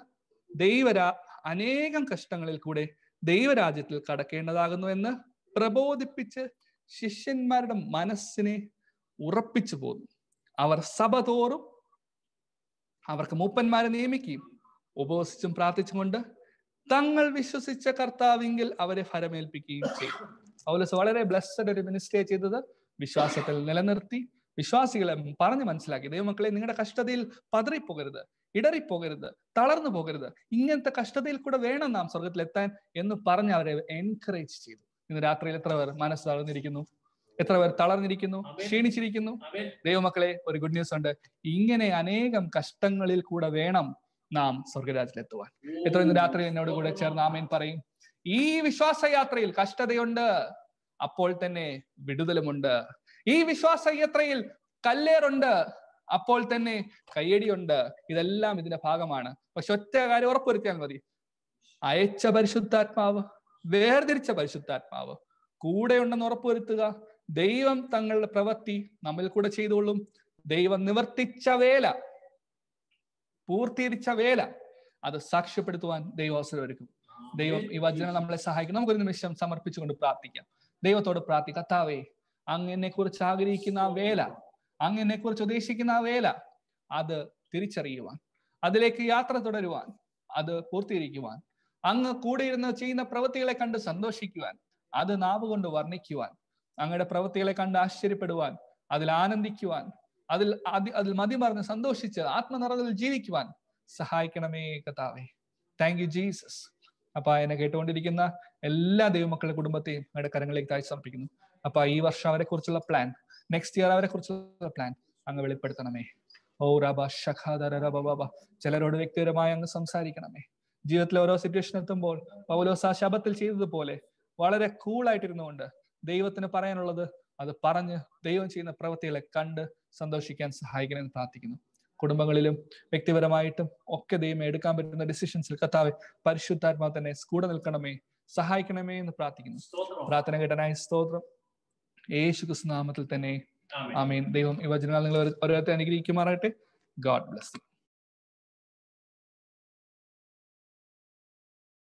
ദൈവരാ അനേകം കഷ്ടങ്ങളിൽ കൂടെ ദൈവരാജ്യത്തിൽ കടക്കേണ്ടതാകുന്നു എന്ന് പ്രബോധിപ്പിച്ച് ശിഷ്യന്മാരുടെ മനസ്സിനെ ഉറപ്പിച്ചു പോന്നു. അവർ സഭ തോറും അവർക്ക് മൂപ്പന്മാരെ നിയമിക്കുകയും ഉപവസിച്ചും പ്രാർത്ഥിച്ചും കൊണ്ട് തങ്ങൾ വിശ്വസിച്ച കർത്താവെങ്കിൽ അവരെ ഫലമേൽപ്പിക്കുകയും ചെയ്തു. പൗലസ് വളരെ ബ്ലസ്സഡ് ഒരു മിനിസ്റ്റേ ചെയ്തത് വിശ്വാസത്തിൽ നിലനിർത്തി വിശ്വാസികളെ പറഞ്ഞു മനസ്സിലാക്കി. ദൈവമക്കളെ നിങ്ങളുടെ കഷ്ടതയിൽ പതറിപ്പോകരുത് ഇടറിപ്പോകരുത് തളർന്നു പോകരുത്. ഇങ്ങനത്തെ കഷ്ടതയിൽ കൂടെ വേണം നാം സ്വർഗത്തിൽ എത്താൻ എന്ന് പറഞ്ഞ് അവരെ എൻകറേജ് ചെയ്തു. ഇന്ന് രാത്രിയിൽ എത്ര പേർ മനസ്സ് തളർന്നിരിക്കുന്നു? എത്ര പേർ തളർന്നിരിക്കുന്നു? ക്ഷീണിച്ചിരിക്കുന്നു? ദൈവമക്കളെ ഒരു ഗുഡ് ന്യൂസ് ഉണ്ട്. ഇങ്ങനെ അനേകം കഷ്ടങ്ങളിൽ കൂടെ വേണം നാം സ്വർഗരാജിലെത്തുവാൻ എത്ര ഇന്ന് രാത്രി എന്നോട് കൂടെ ചേർന്ന് ആമേൻ പറയും. ഈ വിശ്വാസയാത്രയിൽ കഷ്ടതയുണ്ട് അപ്പോൾ തന്നെ വിടുതലുമുണ്ട്. ഈ വിശ്വാസയാത്രയിൽ കല്ലേറുണ്ട് അപ്പോൾ തന്നെ കയ്യടിയുണ്ട്. ഇതെല്ലാം ഇതിന്റെ ഭാഗമാണ്. പക്ഷെ ഒറ്റ കാര്യം ഉറപ്പുവരുത്തിയാൽ മതി. അയച്ച പരിശുദ്ധാത്മാവ് വേർതിരിച്ച പരിശുദ്ധാത്മാവ്. കൂടെ ഉണ്ടെന്ന് ഉറപ്പുവരുത്തുക. ദൈവം തങ്ങളുടെ പ്രവൃത്തി നമ്മിൽ കൂടെ ചെയ്തോളും. ദൈവം നിവർത്തിച്ച വേല പൂർത്തീകരിച്ച വേല അത് സാക്ഷ്യപ്പെടുത്തുവാൻ ദൈവം അവസരം ഒരുക്കും. ദൈവം ഈ വചനം നമ്മളെ സഹായിക്കും. നമുക്കൊരു നിമിഷം സമർപ്പിച്ചുകൊണ്ട് പ്രാർത്ഥിക്കാം. ദൈവത്തോട് പ്രാർത്ഥിക്കാം. കത്താവേ അങ്ങനെ കുറിച്ച് ആഗ്രഹിക്കുന്ന ആ വേല അങ്ങനെ കുറിച്ച് ഉദ്ദേശിക്കുന്ന ആ വേല അത് തിരിച്ചറിയുവാൻ അതിലേക്ക് യാത്ര തുടരുവാൻ അത് പൂർത്തീകരിക്കുവാൻ അങ്ങ് കൂടെ ഇരുന്ന് ചെയ്യുന്ന പ്രവൃത്തികളെ കണ്ട് സന്തോഷിക്കുവാൻ അത് നാവ് കൊണ്ട് വർണിക്കുവാൻ അങ്ങയുടെ പ്രവൃത്തികളെ കണ്ട് ആശ്ചര്യപ്പെടുവാൻ അതിൽ ആനന്ദിക്കുവാൻ അതിൽ അതി- അതിൽ മതിമറന്ന് സന്തോഷിച്ച് ആത്മനിറവിൽ ജീവിക്കുവാൻ സഹായിക്കണമേ കഥാവേ താങ്ക് യു ജീസസ് അപ്പൊ എന്നെ കേട്ടുകൊണ്ടിരിക്കുന്ന എല്ലാ ദൈവമക്കളുടെ കുടുംബത്തെയും അവരുടെ കരങ്ങളിലേക്ക് താഴ്ച സമർപ്പിക്കുന്നു. അപ്പൊ ഈ വർഷം അവരെ കുറിച്ചുള്ള പ്ലാൻ നെക്സ്റ്റ് ഇയർ അവരെ കുറിച്ചുള്ള പ്ലാൻ അങ്ങ് വെളിപ്പെടുത്തണമേ. ഓ റബ ഷഖാദ ചിലരോട് വ്യക്തിപരമായി അങ്ങ് സംസാരിക്കണമേ. ജീവിതത്തിലെ ഓരോ സിറ്റുവേഷൻ എത്തുമ്പോൾ പൗലോസ് ആ ശബത്തിൽ ചെയ്തതുപോലെ വളരെ കൂളായിട്ടിരുന്നുകൊണ്ട് ദൈവത്തിന് പറയാനുള്ളത് അത് പറഞ്ഞ് ദൈവം ചെയ്യുന്ന പ്രവൃത്തികളെ കണ്ട് സന്തോഷിക്കാൻ സഹായിക്കണമെന്ന് പ്രാർത്ഥിക്കുന്നു. കുടുംബങ്ങളിലും വ്യക്തിപരമായിട്ടും ഒക്കെ ദൈവം എടുക്കാൻ പറ്റുന്ന ഡിസിഷൻസിൽ കത്താവ് പരിശുദ്ധാത്മാ തന്നെ കൂടെ നിൽക്കണമേ സഹായിക്കണമേ എന്ന് പ്രാർത്ഥിക്കുന്നു. പ്രാർത്ഥന കേട്ടനായ സ്തോത്രം. യേശു ക്രിസ്തു നാമത്തിൽ തന്നെ. ആമേൻ. ആമീൻ. ദൈവം ഈ വചനങ്ങൾ നിങ്ങൾ ഓരോരുത്തരെ അനുഗ്രഹിക്കുമാറാകട്ടെ. God bless